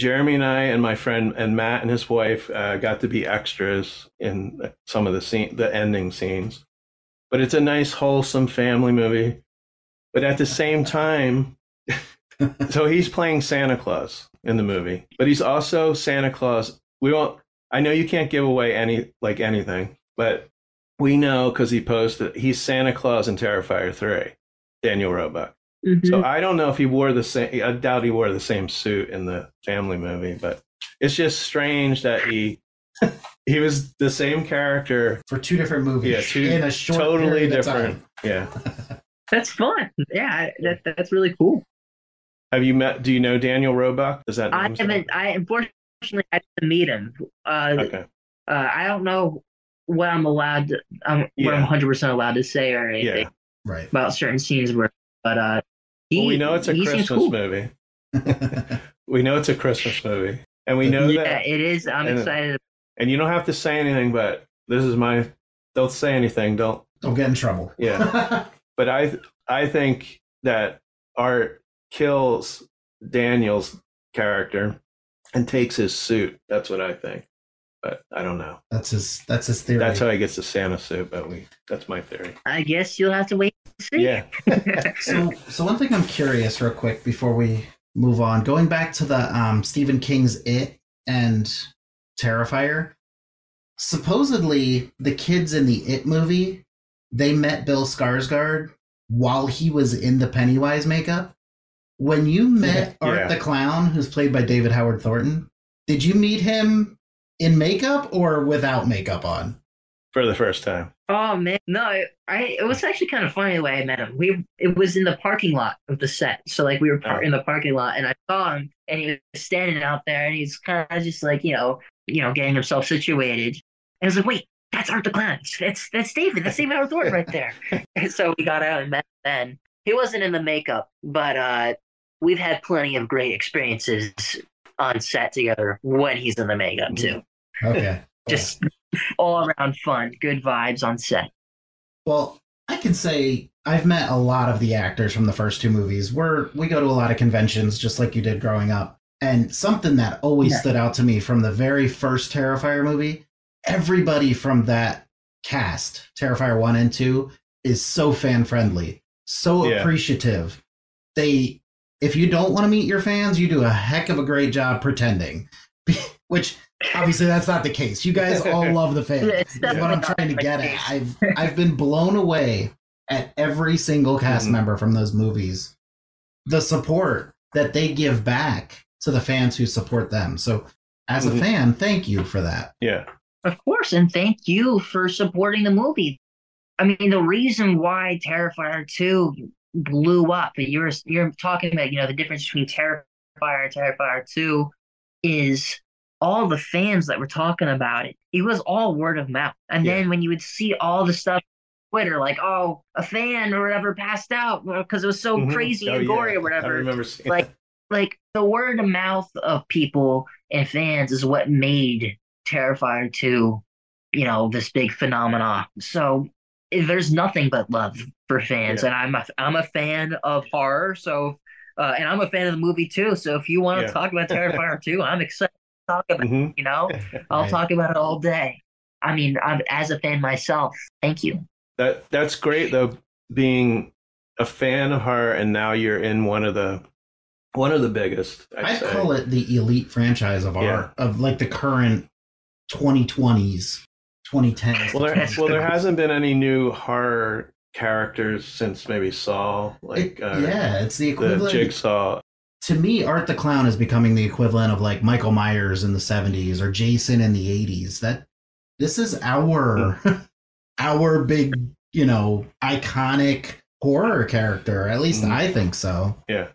Speaker 3: Jeremy and I and my friend and Matt and his wife uh, got to be extras in some of the scene, the ending scenes. But it's a nice, wholesome family movie. But at the same time, [LAUGHS] so he's playing Santa Claus in the movie, but he's also Santa Claus. We won't. I know you can't give away any like anything, but we know because he posted he's Santa Claus in Terrifier three, Daniel Roebuck.
Speaker 1: Mhm.
Speaker 3: So I don't know if he wore the same. I doubt he wore the same suit in the family movie, but it's just strange that he he was the same character,
Speaker 4: For two different movies
Speaker 3: Yeah, two
Speaker 4: in a short
Speaker 3: totally different.
Speaker 4: time.
Speaker 3: Yeah. [LAUGHS]
Speaker 1: That's fun. Yeah, that, that's really cool.
Speaker 3: Have you met? Do you know Daniel Roebuck? Does that?
Speaker 1: I haven't. I unfortunately I didn't meet him. Uh,
Speaker 3: Okay.
Speaker 1: uh, I don't know what I'm allowed to. Um, What I'm 100 percent allowed to say or anything
Speaker 3: Yeah.
Speaker 4: Right.
Speaker 1: about certain scenes. Where, but uh, he,
Speaker 3: Well, we know it's a Christmas
Speaker 1: cool.
Speaker 3: movie. [LAUGHS] We know it's a Christmas movie, and we know
Speaker 1: Yeah,
Speaker 3: that.
Speaker 1: it is. I'm
Speaker 3: and-
Speaker 1: excited.
Speaker 3: And you don't have to say anything, but this is my. Don't say anything. Don't.
Speaker 4: Don't get in trouble.
Speaker 3: Yeah. [LAUGHS] But I I think that Art kills Daniel's character and takes his suit. That's what I think. But I don't know.
Speaker 4: that's his. That's his theory.
Speaker 3: That's how he gets the Santa suit. But we. That's my theory.
Speaker 1: I guess you'll have to wait and see.
Speaker 3: Yeah. [LAUGHS]
Speaker 4: so, so one thing I'm curious, real quick, before we move on, going back to the um, Stephen King's It and Terrifier. Supposedly, the kids in the It movie they met Bill Skarsgård while he was in the Pennywise makeup. When you met Art
Speaker 3: Yeah.
Speaker 4: the Clown, who's played by David Howard Thornton, did you meet him in makeup or without makeup on?
Speaker 3: For the first time.
Speaker 1: Oh man, no, I it was actually kind of funny the way I met him. We it was in the parking lot of the set, so like we were par-
Speaker 3: Oh.
Speaker 1: in the parking lot, and I saw him, and he was standing out there, and he's kind of just like you know, you know, getting himself situated. And I was like, wait, that's Art the Clown. That's that's David. That's David Howard Thornton right there. [LAUGHS] and so we got out and met. Then he wasn't in the makeup, but uh, we've had plenty of great experiences on set together when he's in the makeup too.
Speaker 4: Okay.
Speaker 1: Just all around fun, good vibes on set.
Speaker 4: Well, I can say I've met a lot of the actors from the first two movies. We're we go to a lot of conventions just like you did growing up. And something that always
Speaker 1: Yeah.
Speaker 4: stood out to me from the very first Terrifier movie, everybody from that cast, Terrifier 1 and 2, is so fan friendly, so
Speaker 3: Yeah.
Speaker 4: appreciative. They if you don't want to meet your fans, you do a heck of a great job pretending. [LAUGHS] Which obviously that's not the case. You guys all [LAUGHS] love the fans.
Speaker 1: Yeah,
Speaker 4: what I'm trying to get
Speaker 1: case.
Speaker 4: at. I've I've been blown away at every single cast
Speaker 3: Mhm.
Speaker 4: member from those movies. The support that they give back to the fans who support them. So as a
Speaker 3: Mhm.
Speaker 4: fan, thank you for that.
Speaker 3: Yeah.
Speaker 1: Of course, and thank you for supporting the movie. I mean, the reason why Terrifier 2 blew up, and you're you're talking about, you know, the difference between Terrifier and Terrifier 2 is all the fans that were talking about it. It was all word of mouth. And
Speaker 3: Yeah.
Speaker 1: then when you would see all the stuff on Twitter, like, oh, a fan or whatever passed out because it was so
Speaker 3: Mhm.
Speaker 1: crazy
Speaker 3: Oh,
Speaker 1: and gory
Speaker 3: yeah.
Speaker 1: or whatever
Speaker 3: I remember seeing
Speaker 1: like like the word of mouth of people and fans is what made Terrifier 2, you know, this big phenomena. So there's nothing but love for fans,
Speaker 3: Yeah.
Speaker 1: and I'm a I'm a fan of horror, so uh, and I'm a fan of the movie too. So if you want to
Speaker 3: Yeah.
Speaker 1: talk about [LAUGHS] Terrifier 2, I'm excited talk about. it,
Speaker 3: Mhm.
Speaker 1: You know, [LAUGHS] I'll
Speaker 4: Right.
Speaker 1: talk about it all day. I mean, I'm as a fan myself. Thank you.
Speaker 3: That that's great though, being a fan of her, and now you're in one of the one of the biggest. I'd,
Speaker 4: I'd call it the elite franchise of
Speaker 3: Yeah.
Speaker 4: art of like the current 2020s, 2010s.
Speaker 3: Well, there, well, there hasn't been any new horror characters since maybe Saw, like
Speaker 4: It-
Speaker 3: uh,
Speaker 4: yeah, it's the
Speaker 3: the
Speaker 4: equivalent.
Speaker 3: Jigsaw.
Speaker 4: To me, Art the Clown is becoming the equivalent of like Michael Myers in the 70s or Jason in the 80s. That this is our [LAUGHS] our big, you know, iconic horror character. At least
Speaker 3: Mhm.
Speaker 4: I think so.
Speaker 3: Yeah,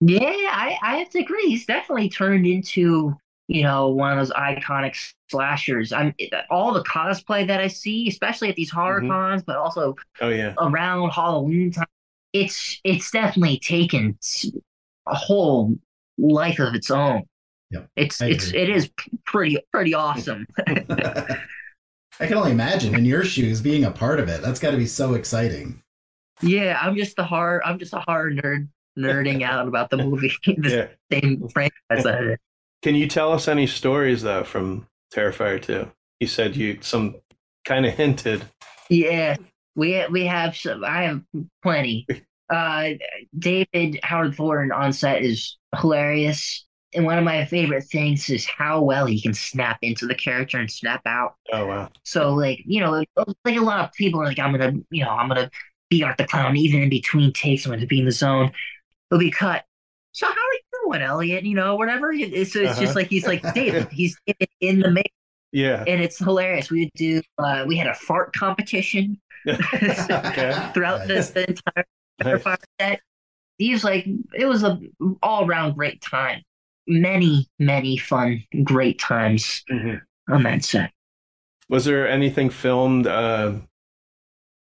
Speaker 1: Yeah, I, I have to agree. He's definitely turned into, you know, one of those iconic slashers. I'm all the cosplay that I see, especially at these horror
Speaker 3: Mhm.
Speaker 1: cons, but also
Speaker 3: oh yeah,
Speaker 1: around Halloween time. It's it's definitely taken s- a whole life of its own.
Speaker 4: Yep,
Speaker 1: It's it's it is pretty pretty awesome. [LAUGHS]
Speaker 4: I can only imagine in your shoes being a part of it. That's got to be so exciting.
Speaker 1: yeah, I'm just the hard I'm just a hard nerd nerding [LAUGHS] out about the movie, [LAUGHS] the
Speaker 3: yeah.
Speaker 1: same franchise that it is.
Speaker 3: Can you tell us any stories though from Terrifier 2? You said you some kind of hinted.
Speaker 1: Yeah, we we have some. I have plenty. Uh, David Howard Thornton on set is hilarious. And one of my favorite things is how well he can snap into the character and snap out.
Speaker 3: Oh wow.
Speaker 1: So like, you know, like a lot of people are like, I'm gonna, you know, I'm gonna be Art the Clown, even in between takes, I'm gonna be in the zone. It'll be cut. So how are you doing, Elliott? You know, whatever. It's, so it's
Speaker 3: Uh-huh.
Speaker 1: just like he's like David. [LAUGHS] He's in, in the make,
Speaker 3: Yeah.
Speaker 1: and it's hilarious. We would do. Uh, we had a fart competition [LAUGHS]
Speaker 3: okay. [LAUGHS]
Speaker 1: throughout this the entire
Speaker 3: Nice.
Speaker 1: fire. These like it was a all around great time. Many many fun great times
Speaker 3: Mhm.
Speaker 1: on that set.
Speaker 3: Was there anything filmed, uh,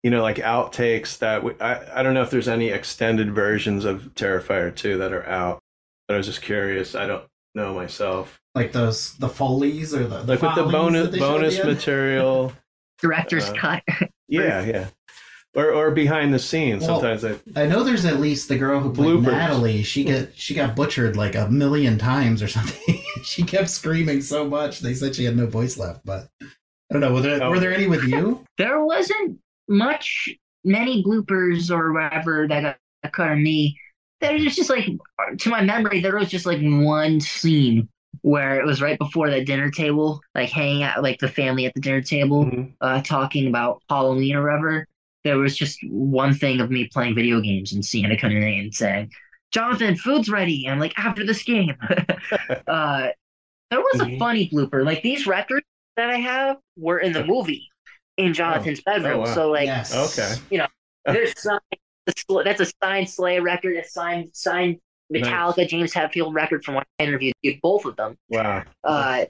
Speaker 3: you know, like outtakes that w I I don't know if there's any extended versions of Terrifier 2 that are out, but I was just curious. I don't know myself.
Speaker 4: like those the Foley's or the, the
Speaker 3: Like with the bonus
Speaker 4: that they showed
Speaker 3: bonus
Speaker 4: at the end?
Speaker 3: material. [LAUGHS]
Speaker 1: Director's
Speaker 3: Uh,
Speaker 1: cut. [LAUGHS]
Speaker 3: Yeah, yeah. Or or behind the scenes.
Speaker 4: Well,
Speaker 3: Sometimes I
Speaker 4: I know there's at least the girl who played
Speaker 3: Bloopers.
Speaker 4: Natalie. She get she got butchered like a million times or [LAUGHS] something. she kept screaming so much. They said she had no voice left. But I don't know. Were there,
Speaker 3: Oh.
Speaker 4: were there any with you? [LAUGHS]
Speaker 1: there wasn't much many bloopers or whatever that got cut on me. There was just like to my memory, there was just like one scene where it was right before the dinner table, like hanging out like the family at the dinner table,
Speaker 3: Mhm.
Speaker 1: uh talking about Halloween or whatever. There was just one thing of me playing video games and seeing Sienna coming in and saying, Jonathan, food's ready. And I'm like, after this game. [LAUGHS] uh there was a
Speaker 3: Mhm.
Speaker 1: funny blooper. Like these records that I have were in the movie in Jonathan's bedroom.
Speaker 3: Oh, wow.
Speaker 1: So like
Speaker 4: yes.
Speaker 3: Okay.
Speaker 1: You know, there's [LAUGHS] signed, that's a signed Slayer record, a signed signed Metallica James Hetfield record from when I interviewed both of them.
Speaker 3: Wow.
Speaker 1: Uh,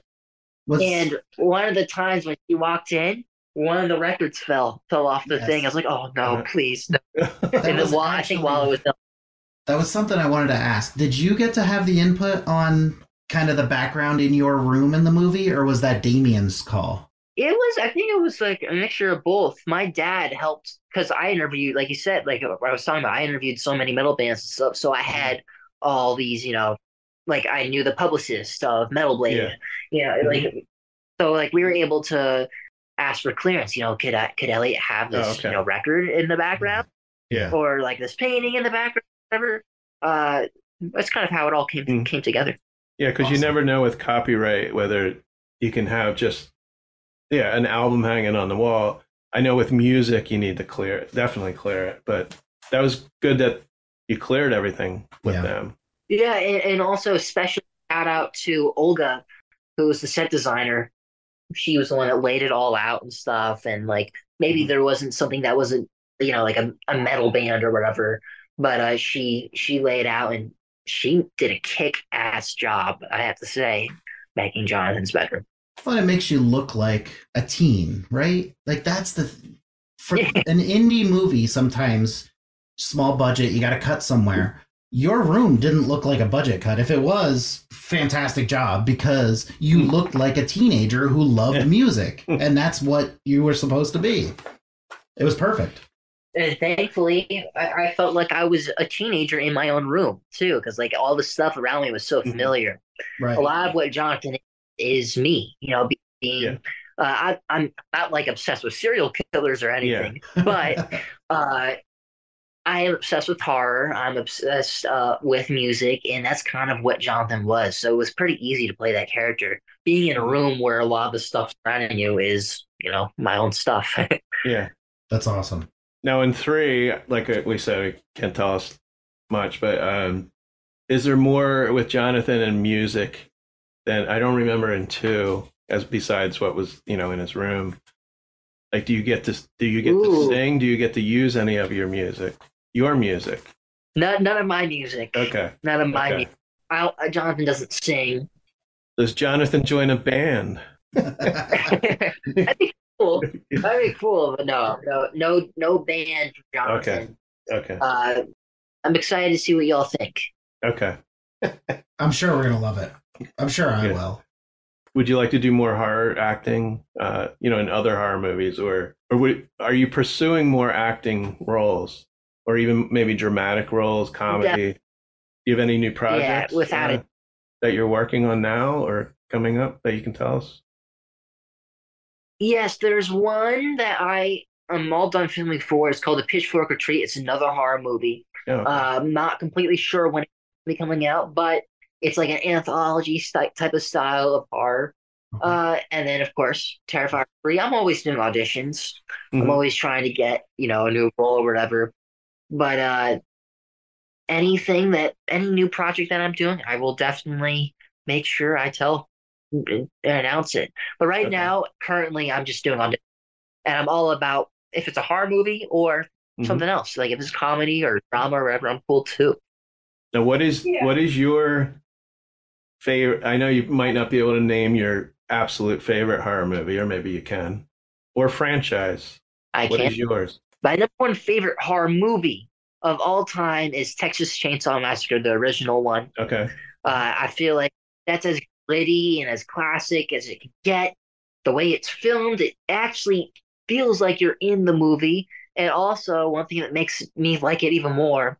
Speaker 1: and one of the times when she walked in, one of the records fell fell off the
Speaker 4: Yes.
Speaker 1: thing. I was like, oh no,
Speaker 3: Uh-huh.
Speaker 1: please. No. [LAUGHS]
Speaker 4: that
Speaker 1: And then
Speaker 4: was
Speaker 1: while, I think while it was done,
Speaker 4: that was something I wanted to ask. Did you get to have the input on kind of the background in your room in the movie, or was that Damien's call?
Speaker 1: it was I think it was like a mixture of both. My dad helped because I interviewed, like you said, like I was talking about, I interviewed so many metal bands and stuff. So I had all these, you know, like I knew the publicist of Metal Blade.
Speaker 3: Yeah.
Speaker 1: You know, like so like we were able to ask for clearance, you know, could I, could Elliott have this,
Speaker 3: Oh, okay.
Speaker 1: you know, record in the background
Speaker 3: Yeah.
Speaker 1: or like this painting in the background, whatever. Uh that's kind of how it all came
Speaker 3: Mm.
Speaker 1: came together.
Speaker 3: Yeah, because you never know with copyright whether you can have just yeah an album hanging on the wall. I know with music you need to clear it, definitely clear it. But that was good that you cleared everything with
Speaker 4: Yeah.
Speaker 3: them.
Speaker 1: Yeah, and, and also special shout out to Olga, who was the set designer. She was the one that laid it all out and stuff. And like maybe
Speaker 3: Mhm.
Speaker 1: there wasn't something that wasn't you know like a, a metal band or whatever, but uh, she she laid out and she did a kick ass job. I have to say, making Jonathan's bedroom.
Speaker 4: Well, it makes you look like a teen, right? Like that's the for [LAUGHS] an indie movie. Sometimes small budget, you got to cut somewhere. Your room didn't look like a budget cut. If it was, fantastic job because you looked like a teenager who loved music, [LAUGHS] and that's what you were supposed to be. It was perfect.
Speaker 1: And thankfully, I, I felt like I was a teenager in my own room too, because like all the stuff around me was so
Speaker 3: Mhm.
Speaker 1: familiar.
Speaker 4: Right.
Speaker 1: a lot of what Jonathan is me, you know, being
Speaker 3: Yeah.
Speaker 1: uh, I, I'm not like obsessed with serial killers or anything, [LAUGHS] but uh, I am obsessed with horror. I'm obsessed uh, with music, and that's kind of what Jonathan was. So it was pretty easy to play that character. Being in a room where a lot of the stuff surrounding you is, you know, my own stuff. [LAUGHS]
Speaker 3: Yeah.
Speaker 4: that's awesome.
Speaker 3: Now in three, like we said, we can't tell us much, but um, is there more with Jonathan and music than I don't remember in two, as besides what was you know in his room? Like, do you get to do you get to sing? Do you get to use any of your music? Your music?
Speaker 1: none, none of my music.
Speaker 3: Okay.
Speaker 1: None of my
Speaker 3: Okay.
Speaker 1: music. I, uh, Jonathan doesn't sing.
Speaker 3: Does Jonathan join a band? [LAUGHS] [LAUGHS]
Speaker 1: That'd be cool. That'd be cool, but no, no, no, no band for Jonathan.
Speaker 3: Okay.
Speaker 1: Uh, I'm excited to see what y'all think.
Speaker 3: Okay.
Speaker 4: I'm sure we're gonna love it. I'm sure I
Speaker 3: Yeah.
Speaker 4: will.
Speaker 3: Would you like to do more horror acting? Uh, you know, in other horror movies, or or would, are you pursuing more acting roles, or even maybe dramatic roles, comedy? Do you have any new projects?
Speaker 1: without
Speaker 3: uh,
Speaker 1: it.
Speaker 3: that you're working on now or coming up that you can tell us?
Speaker 1: Yes, there's one that I am all done filming for. It's called The Pitchfork Retreat. It's another horror movie.
Speaker 3: Yeah, okay.
Speaker 1: Uh, I'm not completely sure when it's be coming out, but it's like an anthology sty- type of style of horror. Uh, and then of course, Terrifier 3. I'm always doing auditions. I'm
Speaker 3: Mhm.
Speaker 1: always trying to get, you know, a new role or whatever. But uh anything that any new project that I'm doing, I will definitely make sure I tell and announce it. But right
Speaker 3: Okay.
Speaker 1: now, currently I'm just doing auditions. And I'm all about if it's a horror movie or
Speaker 3: Mhm.
Speaker 1: something else. Like if it's comedy or drama or whatever, I'm cool too.
Speaker 3: Now, what is
Speaker 1: Yeah.
Speaker 3: what is your favorite? I know you might not be able to name your absolute favorite horror movie, or maybe you can, or franchise.
Speaker 1: I
Speaker 3: What
Speaker 1: can't
Speaker 3: is yours?
Speaker 1: My number one favorite horror movie of all time is Texas Chainsaw Massacre, the original one.
Speaker 3: Okay.
Speaker 1: Uh, I feel like that's as gritty and as classic as it can get. The way it's filmed, it actually feels like you're in the movie. And also, one thing that makes me like it even more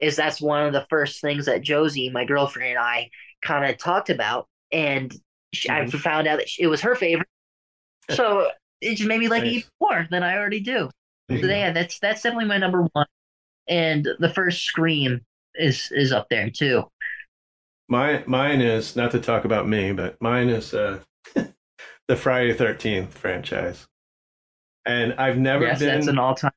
Speaker 1: is that's one of the first things that Josie, my girlfriend, and I kind of talked about. And she, I
Speaker 3: Mhm.
Speaker 1: found out that she, it was her favorite. So it just made me like it even more than I already do. So yeah, that's that's definitely my number one. And the first Scream is is up there too.
Speaker 3: Mine, mine is not to talk about me, but mine is uh, [LAUGHS] the Friday Thirteenth franchise, and I've never
Speaker 1: yes,
Speaker 3: been.
Speaker 1: that's an all time.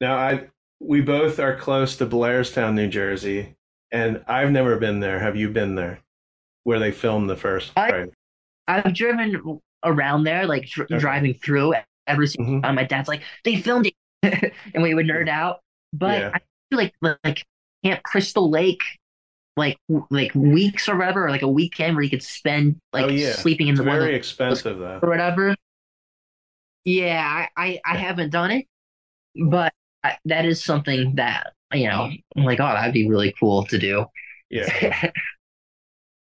Speaker 3: now, I we both are close to Blairstown, New Jersey, and I've never been there. Have you been there, where they filmed the first
Speaker 1: I-
Speaker 3: Friday?
Speaker 1: I've driven around there, like dr-
Speaker 3: Okay.
Speaker 1: driving through every single
Speaker 3: Mhm.
Speaker 1: time. My dad's like, they filmed it, [LAUGHS] and we would nerd out. But
Speaker 3: Yeah.
Speaker 1: I feel like like Camp Crystal Lake, like like weeks or whatever, or like a weekend where you could spend like
Speaker 3: Oh, yeah.
Speaker 1: sleeping in
Speaker 3: It's
Speaker 1: the
Speaker 3: very expensive, though.
Speaker 1: or whatever. Yeah, I, I, I haven't done it, but I, that is something that, you know, I'm like, oh, that'd be really cool to do.
Speaker 3: Yeah. [LAUGHS]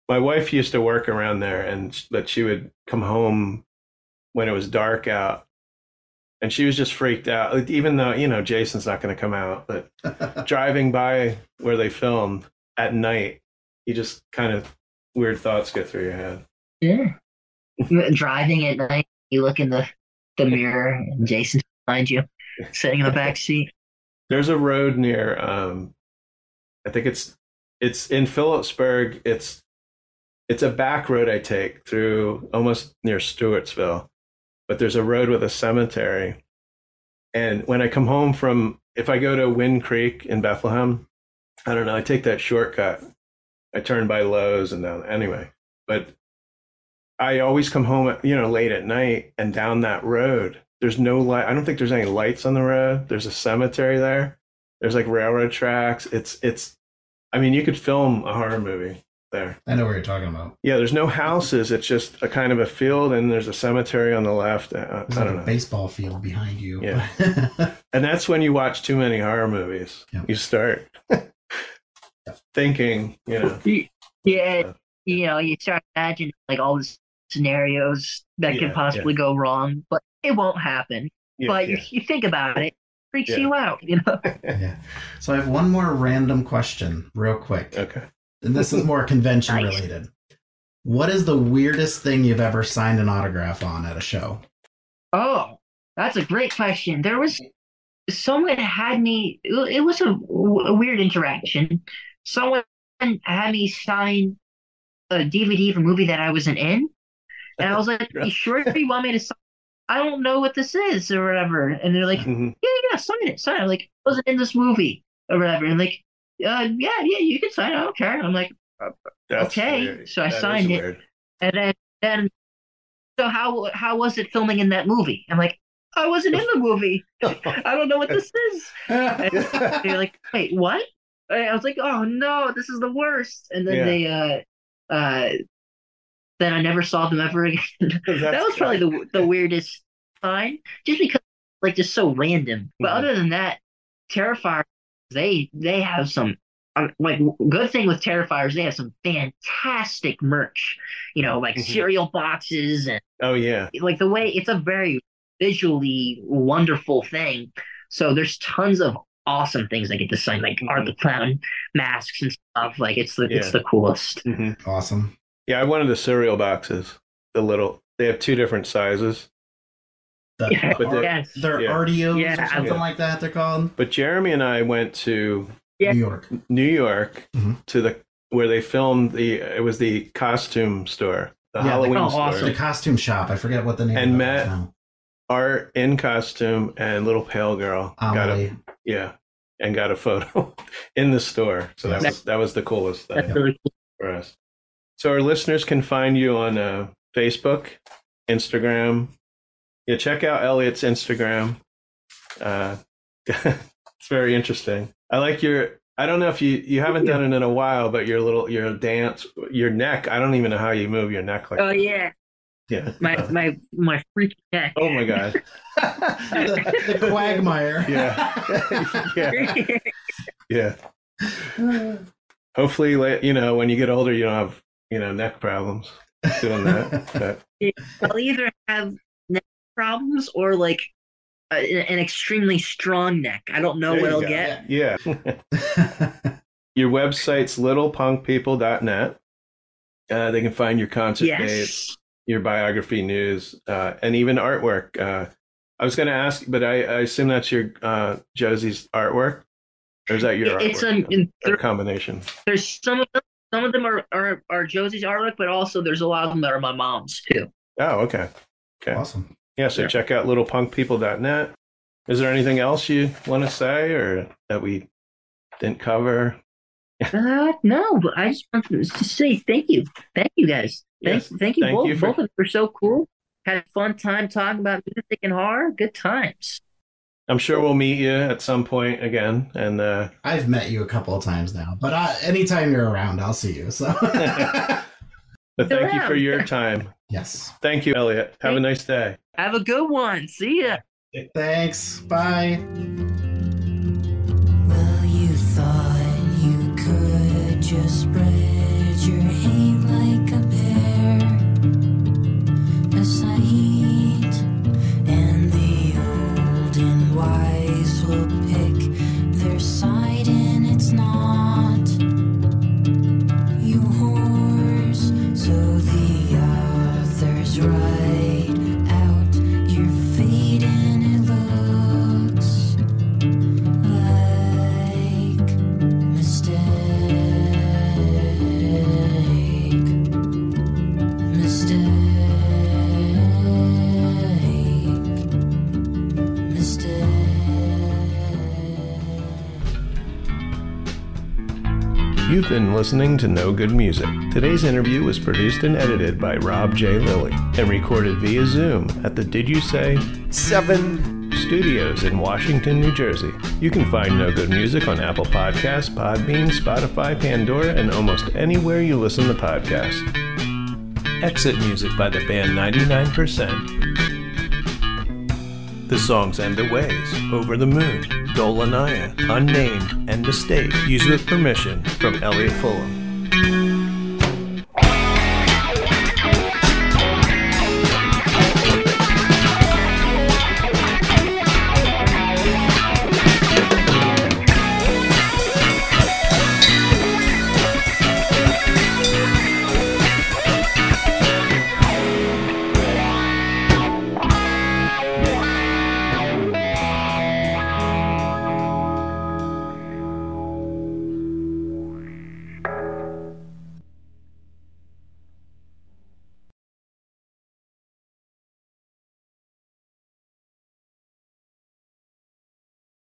Speaker 3: my wife used to work around there and but she would come home when it was dark out and she was just freaked out like, even though you know jason's not going to come out but [LAUGHS] driving by where they filmed at night you just kind of weird thoughts go through your head
Speaker 1: yeah. [LAUGHS] Driving at night, you look in the, the mirror and Jason's behind you, sitting in the back seat. [LAUGHS]
Speaker 3: there's a road near um i think it's it's in phillipsburg it's it's a back road i take through almost near stewartsville but there's a road with a cemetery. And when i come home from if i go to wind creek in bethlehem i don't know i take that shortcut. I turn by lowe's and down anyway. But i always come home at, you know late at night and down that road there's no light i don't think there's any lights on the road. There's a cemetery there. There's like railroad tracks. It's it's i mean you could film a horror movie there
Speaker 4: I know what you're talking about.
Speaker 3: yeah there's no houses it's just a kind of a field and there's a cemetery on the left uh,
Speaker 4: There's
Speaker 3: i
Speaker 4: like
Speaker 3: don't
Speaker 4: a
Speaker 3: know
Speaker 4: baseball field behind you.
Speaker 3: Yeah. [LAUGHS] and that's when you watch too many horror movies
Speaker 4: Yeah.
Speaker 3: you start [LAUGHS] thinking you know
Speaker 1: Yeah, you know, you start imagining like all the scenarios that
Speaker 3: Yeah,
Speaker 1: could possibly go wrong, but it won't happen.
Speaker 3: yeah,
Speaker 1: but
Speaker 3: yeah.
Speaker 1: You, you think about it, it freaks
Speaker 3: Yeah.
Speaker 1: you out, you know? [LAUGHS]
Speaker 4: yeah. So I have one more random question, real quick.
Speaker 3: okay
Speaker 4: And this is more [LAUGHS] convention
Speaker 1: Nice.
Speaker 4: related. What is the weirdest thing you've ever signed an autograph on at a show?
Speaker 1: Oh, that's a great question. There was someone had me, it was a, a weird interaction. Someone had me sign a DVD of a movie that I wasn't in. And I was like, you [LAUGHS] sure you want me to sign? I don't know what this is or whatever. And they're like,
Speaker 3: Mhm.
Speaker 1: yeah, yeah, sign it, sign it. I'm like, I wasn't in this movie or whatever. And like, uh, yeah, yeah, you can sign. I don't care. I'm like,
Speaker 3: That's
Speaker 1: Okay,
Speaker 3: weird.
Speaker 1: so I
Speaker 3: That
Speaker 1: signed it.
Speaker 3: weird.
Speaker 1: and then, then, so how how was it filming in that movie? I'm like, I wasn't in the movie. [LAUGHS] I don't know what this is. And [LAUGHS] they're like, wait, what? And I was like, oh no, this is the worst. And then
Speaker 3: Yeah.
Speaker 1: they, uh, uh, then I never saw them ever [LAUGHS] again. that was probably the the weirdest time, just because like just so random. But
Speaker 3: Mhm.
Speaker 1: other than that, Terrifier, they they have some. um, Like good thing with Terrifiers, they have some fantastic merch. You know, like
Speaker 3: Mhm.
Speaker 1: cereal boxes and
Speaker 3: oh yeah
Speaker 1: like the way it's a very visually wonderful thing. So there's tons of awesome things I get to sign, like Art the Clown masks and stuff. Like it's the it's the coolest.
Speaker 3: hmm
Speaker 4: awesome.
Speaker 3: yeah i wanted the cereal boxes the little they have two different sizes
Speaker 4: The,
Speaker 1: Yeah,
Speaker 4: the
Speaker 3: But
Speaker 4: ar-
Speaker 1: yes.
Speaker 4: they're
Speaker 3: Yeah.
Speaker 4: RDOs
Speaker 1: Yeah,
Speaker 4: or something
Speaker 3: yeah.
Speaker 4: like that. They're called.
Speaker 3: But Jeremy and I went to
Speaker 1: Yeah.
Speaker 5: New York.
Speaker 3: New York
Speaker 5: Mhm.
Speaker 3: to the where they filmed the it was the costume store, the
Speaker 5: Yeah, the-
Speaker 3: Halloween
Speaker 1: Oh,
Speaker 3: store.
Speaker 1: awesome.
Speaker 5: The costume shop. I forget what the name
Speaker 3: And
Speaker 5: of it
Speaker 3: Matt-
Speaker 5: is.
Speaker 3: Art in costume and little pale girl got a yeah and got a photo [LAUGHS] in the store. So that was that was the coolest thing
Speaker 1: really cool.
Speaker 3: for us. So our listeners can find you on uh, Facebook, Instagram. Yeah, check out Elliott's Instagram. Uh, [LAUGHS] it's very interesting. I like your. I don't know if you you haven't done it in a while, but your little your dance, your neck. I don't even know how you move your neck like.
Speaker 1: Oh
Speaker 3: that.
Speaker 1: yeah,
Speaker 3: yeah.
Speaker 1: my [LAUGHS] my my freaky neck.
Speaker 3: Oh my god. [LAUGHS]
Speaker 5: the, the quagmire.
Speaker 3: Yeah. yeah. Yeah. Hopefully, la- you know, when you get older, you don't have you know neck problems doing that. But
Speaker 1: I'll either have neck problems or like a, an extremely strong neck. I don't know
Speaker 3: There
Speaker 1: what
Speaker 3: you
Speaker 1: I'll
Speaker 3: go.
Speaker 1: get.
Speaker 3: yeah. [LAUGHS] Your website's littlepunkpeople.net. Uh, they can find your concert dates, your biography news, uh, and even artwork. Uh, I was going to ask, but I, I assume that's your uh, Josie's artwork, or is that your
Speaker 1: It's
Speaker 3: artwork?
Speaker 1: a, there,
Speaker 3: a combination.
Speaker 1: there's some of them. Some of them are, are are Josie's artwork, but also there's a lot of them that are my mom's too.
Speaker 3: Oh, okay. okay.
Speaker 5: awesome.
Speaker 3: Yeah, so
Speaker 1: Yeah.
Speaker 3: check out littlepunkpeople.net. Is there anything else you want to say or that we didn't cover?
Speaker 1: Uh, no, but I just want to say thank you, thank you guys, thank
Speaker 3: Yes,
Speaker 1: thank you
Speaker 3: thank
Speaker 1: both.
Speaker 3: you for-
Speaker 1: both of you are so cool. Had a fun time talking about music and horror. Good times.
Speaker 3: I'm sure we'll meet you at some point again. And uh,
Speaker 5: I've met you a couple of times now, but I, anytime you're around, I'll see you. So, [LAUGHS]
Speaker 3: but thank you for your time.
Speaker 5: yes.
Speaker 3: Thank you, Elliott. Have a nice day.
Speaker 1: Have a good one. See ya.
Speaker 5: Thanks. Bye.
Speaker 3: You've been listening to Know Good Music. Today's interview was produced and edited by Rob J. Lilly and recorded via Zoom at the Did You Say
Speaker 4: Seven.
Speaker 3: Studios in Washington, New Jersey. You can find Know Good Music on Apple Podcasts, Podbean, Spotify, Pandora, and almost anywhere you listen to podcasts. Exit music by the band 99%. The songs End of Ways, Over the Moon, Dolanaya, Unnamed, and Mistake used with permission from Elliott Fullam.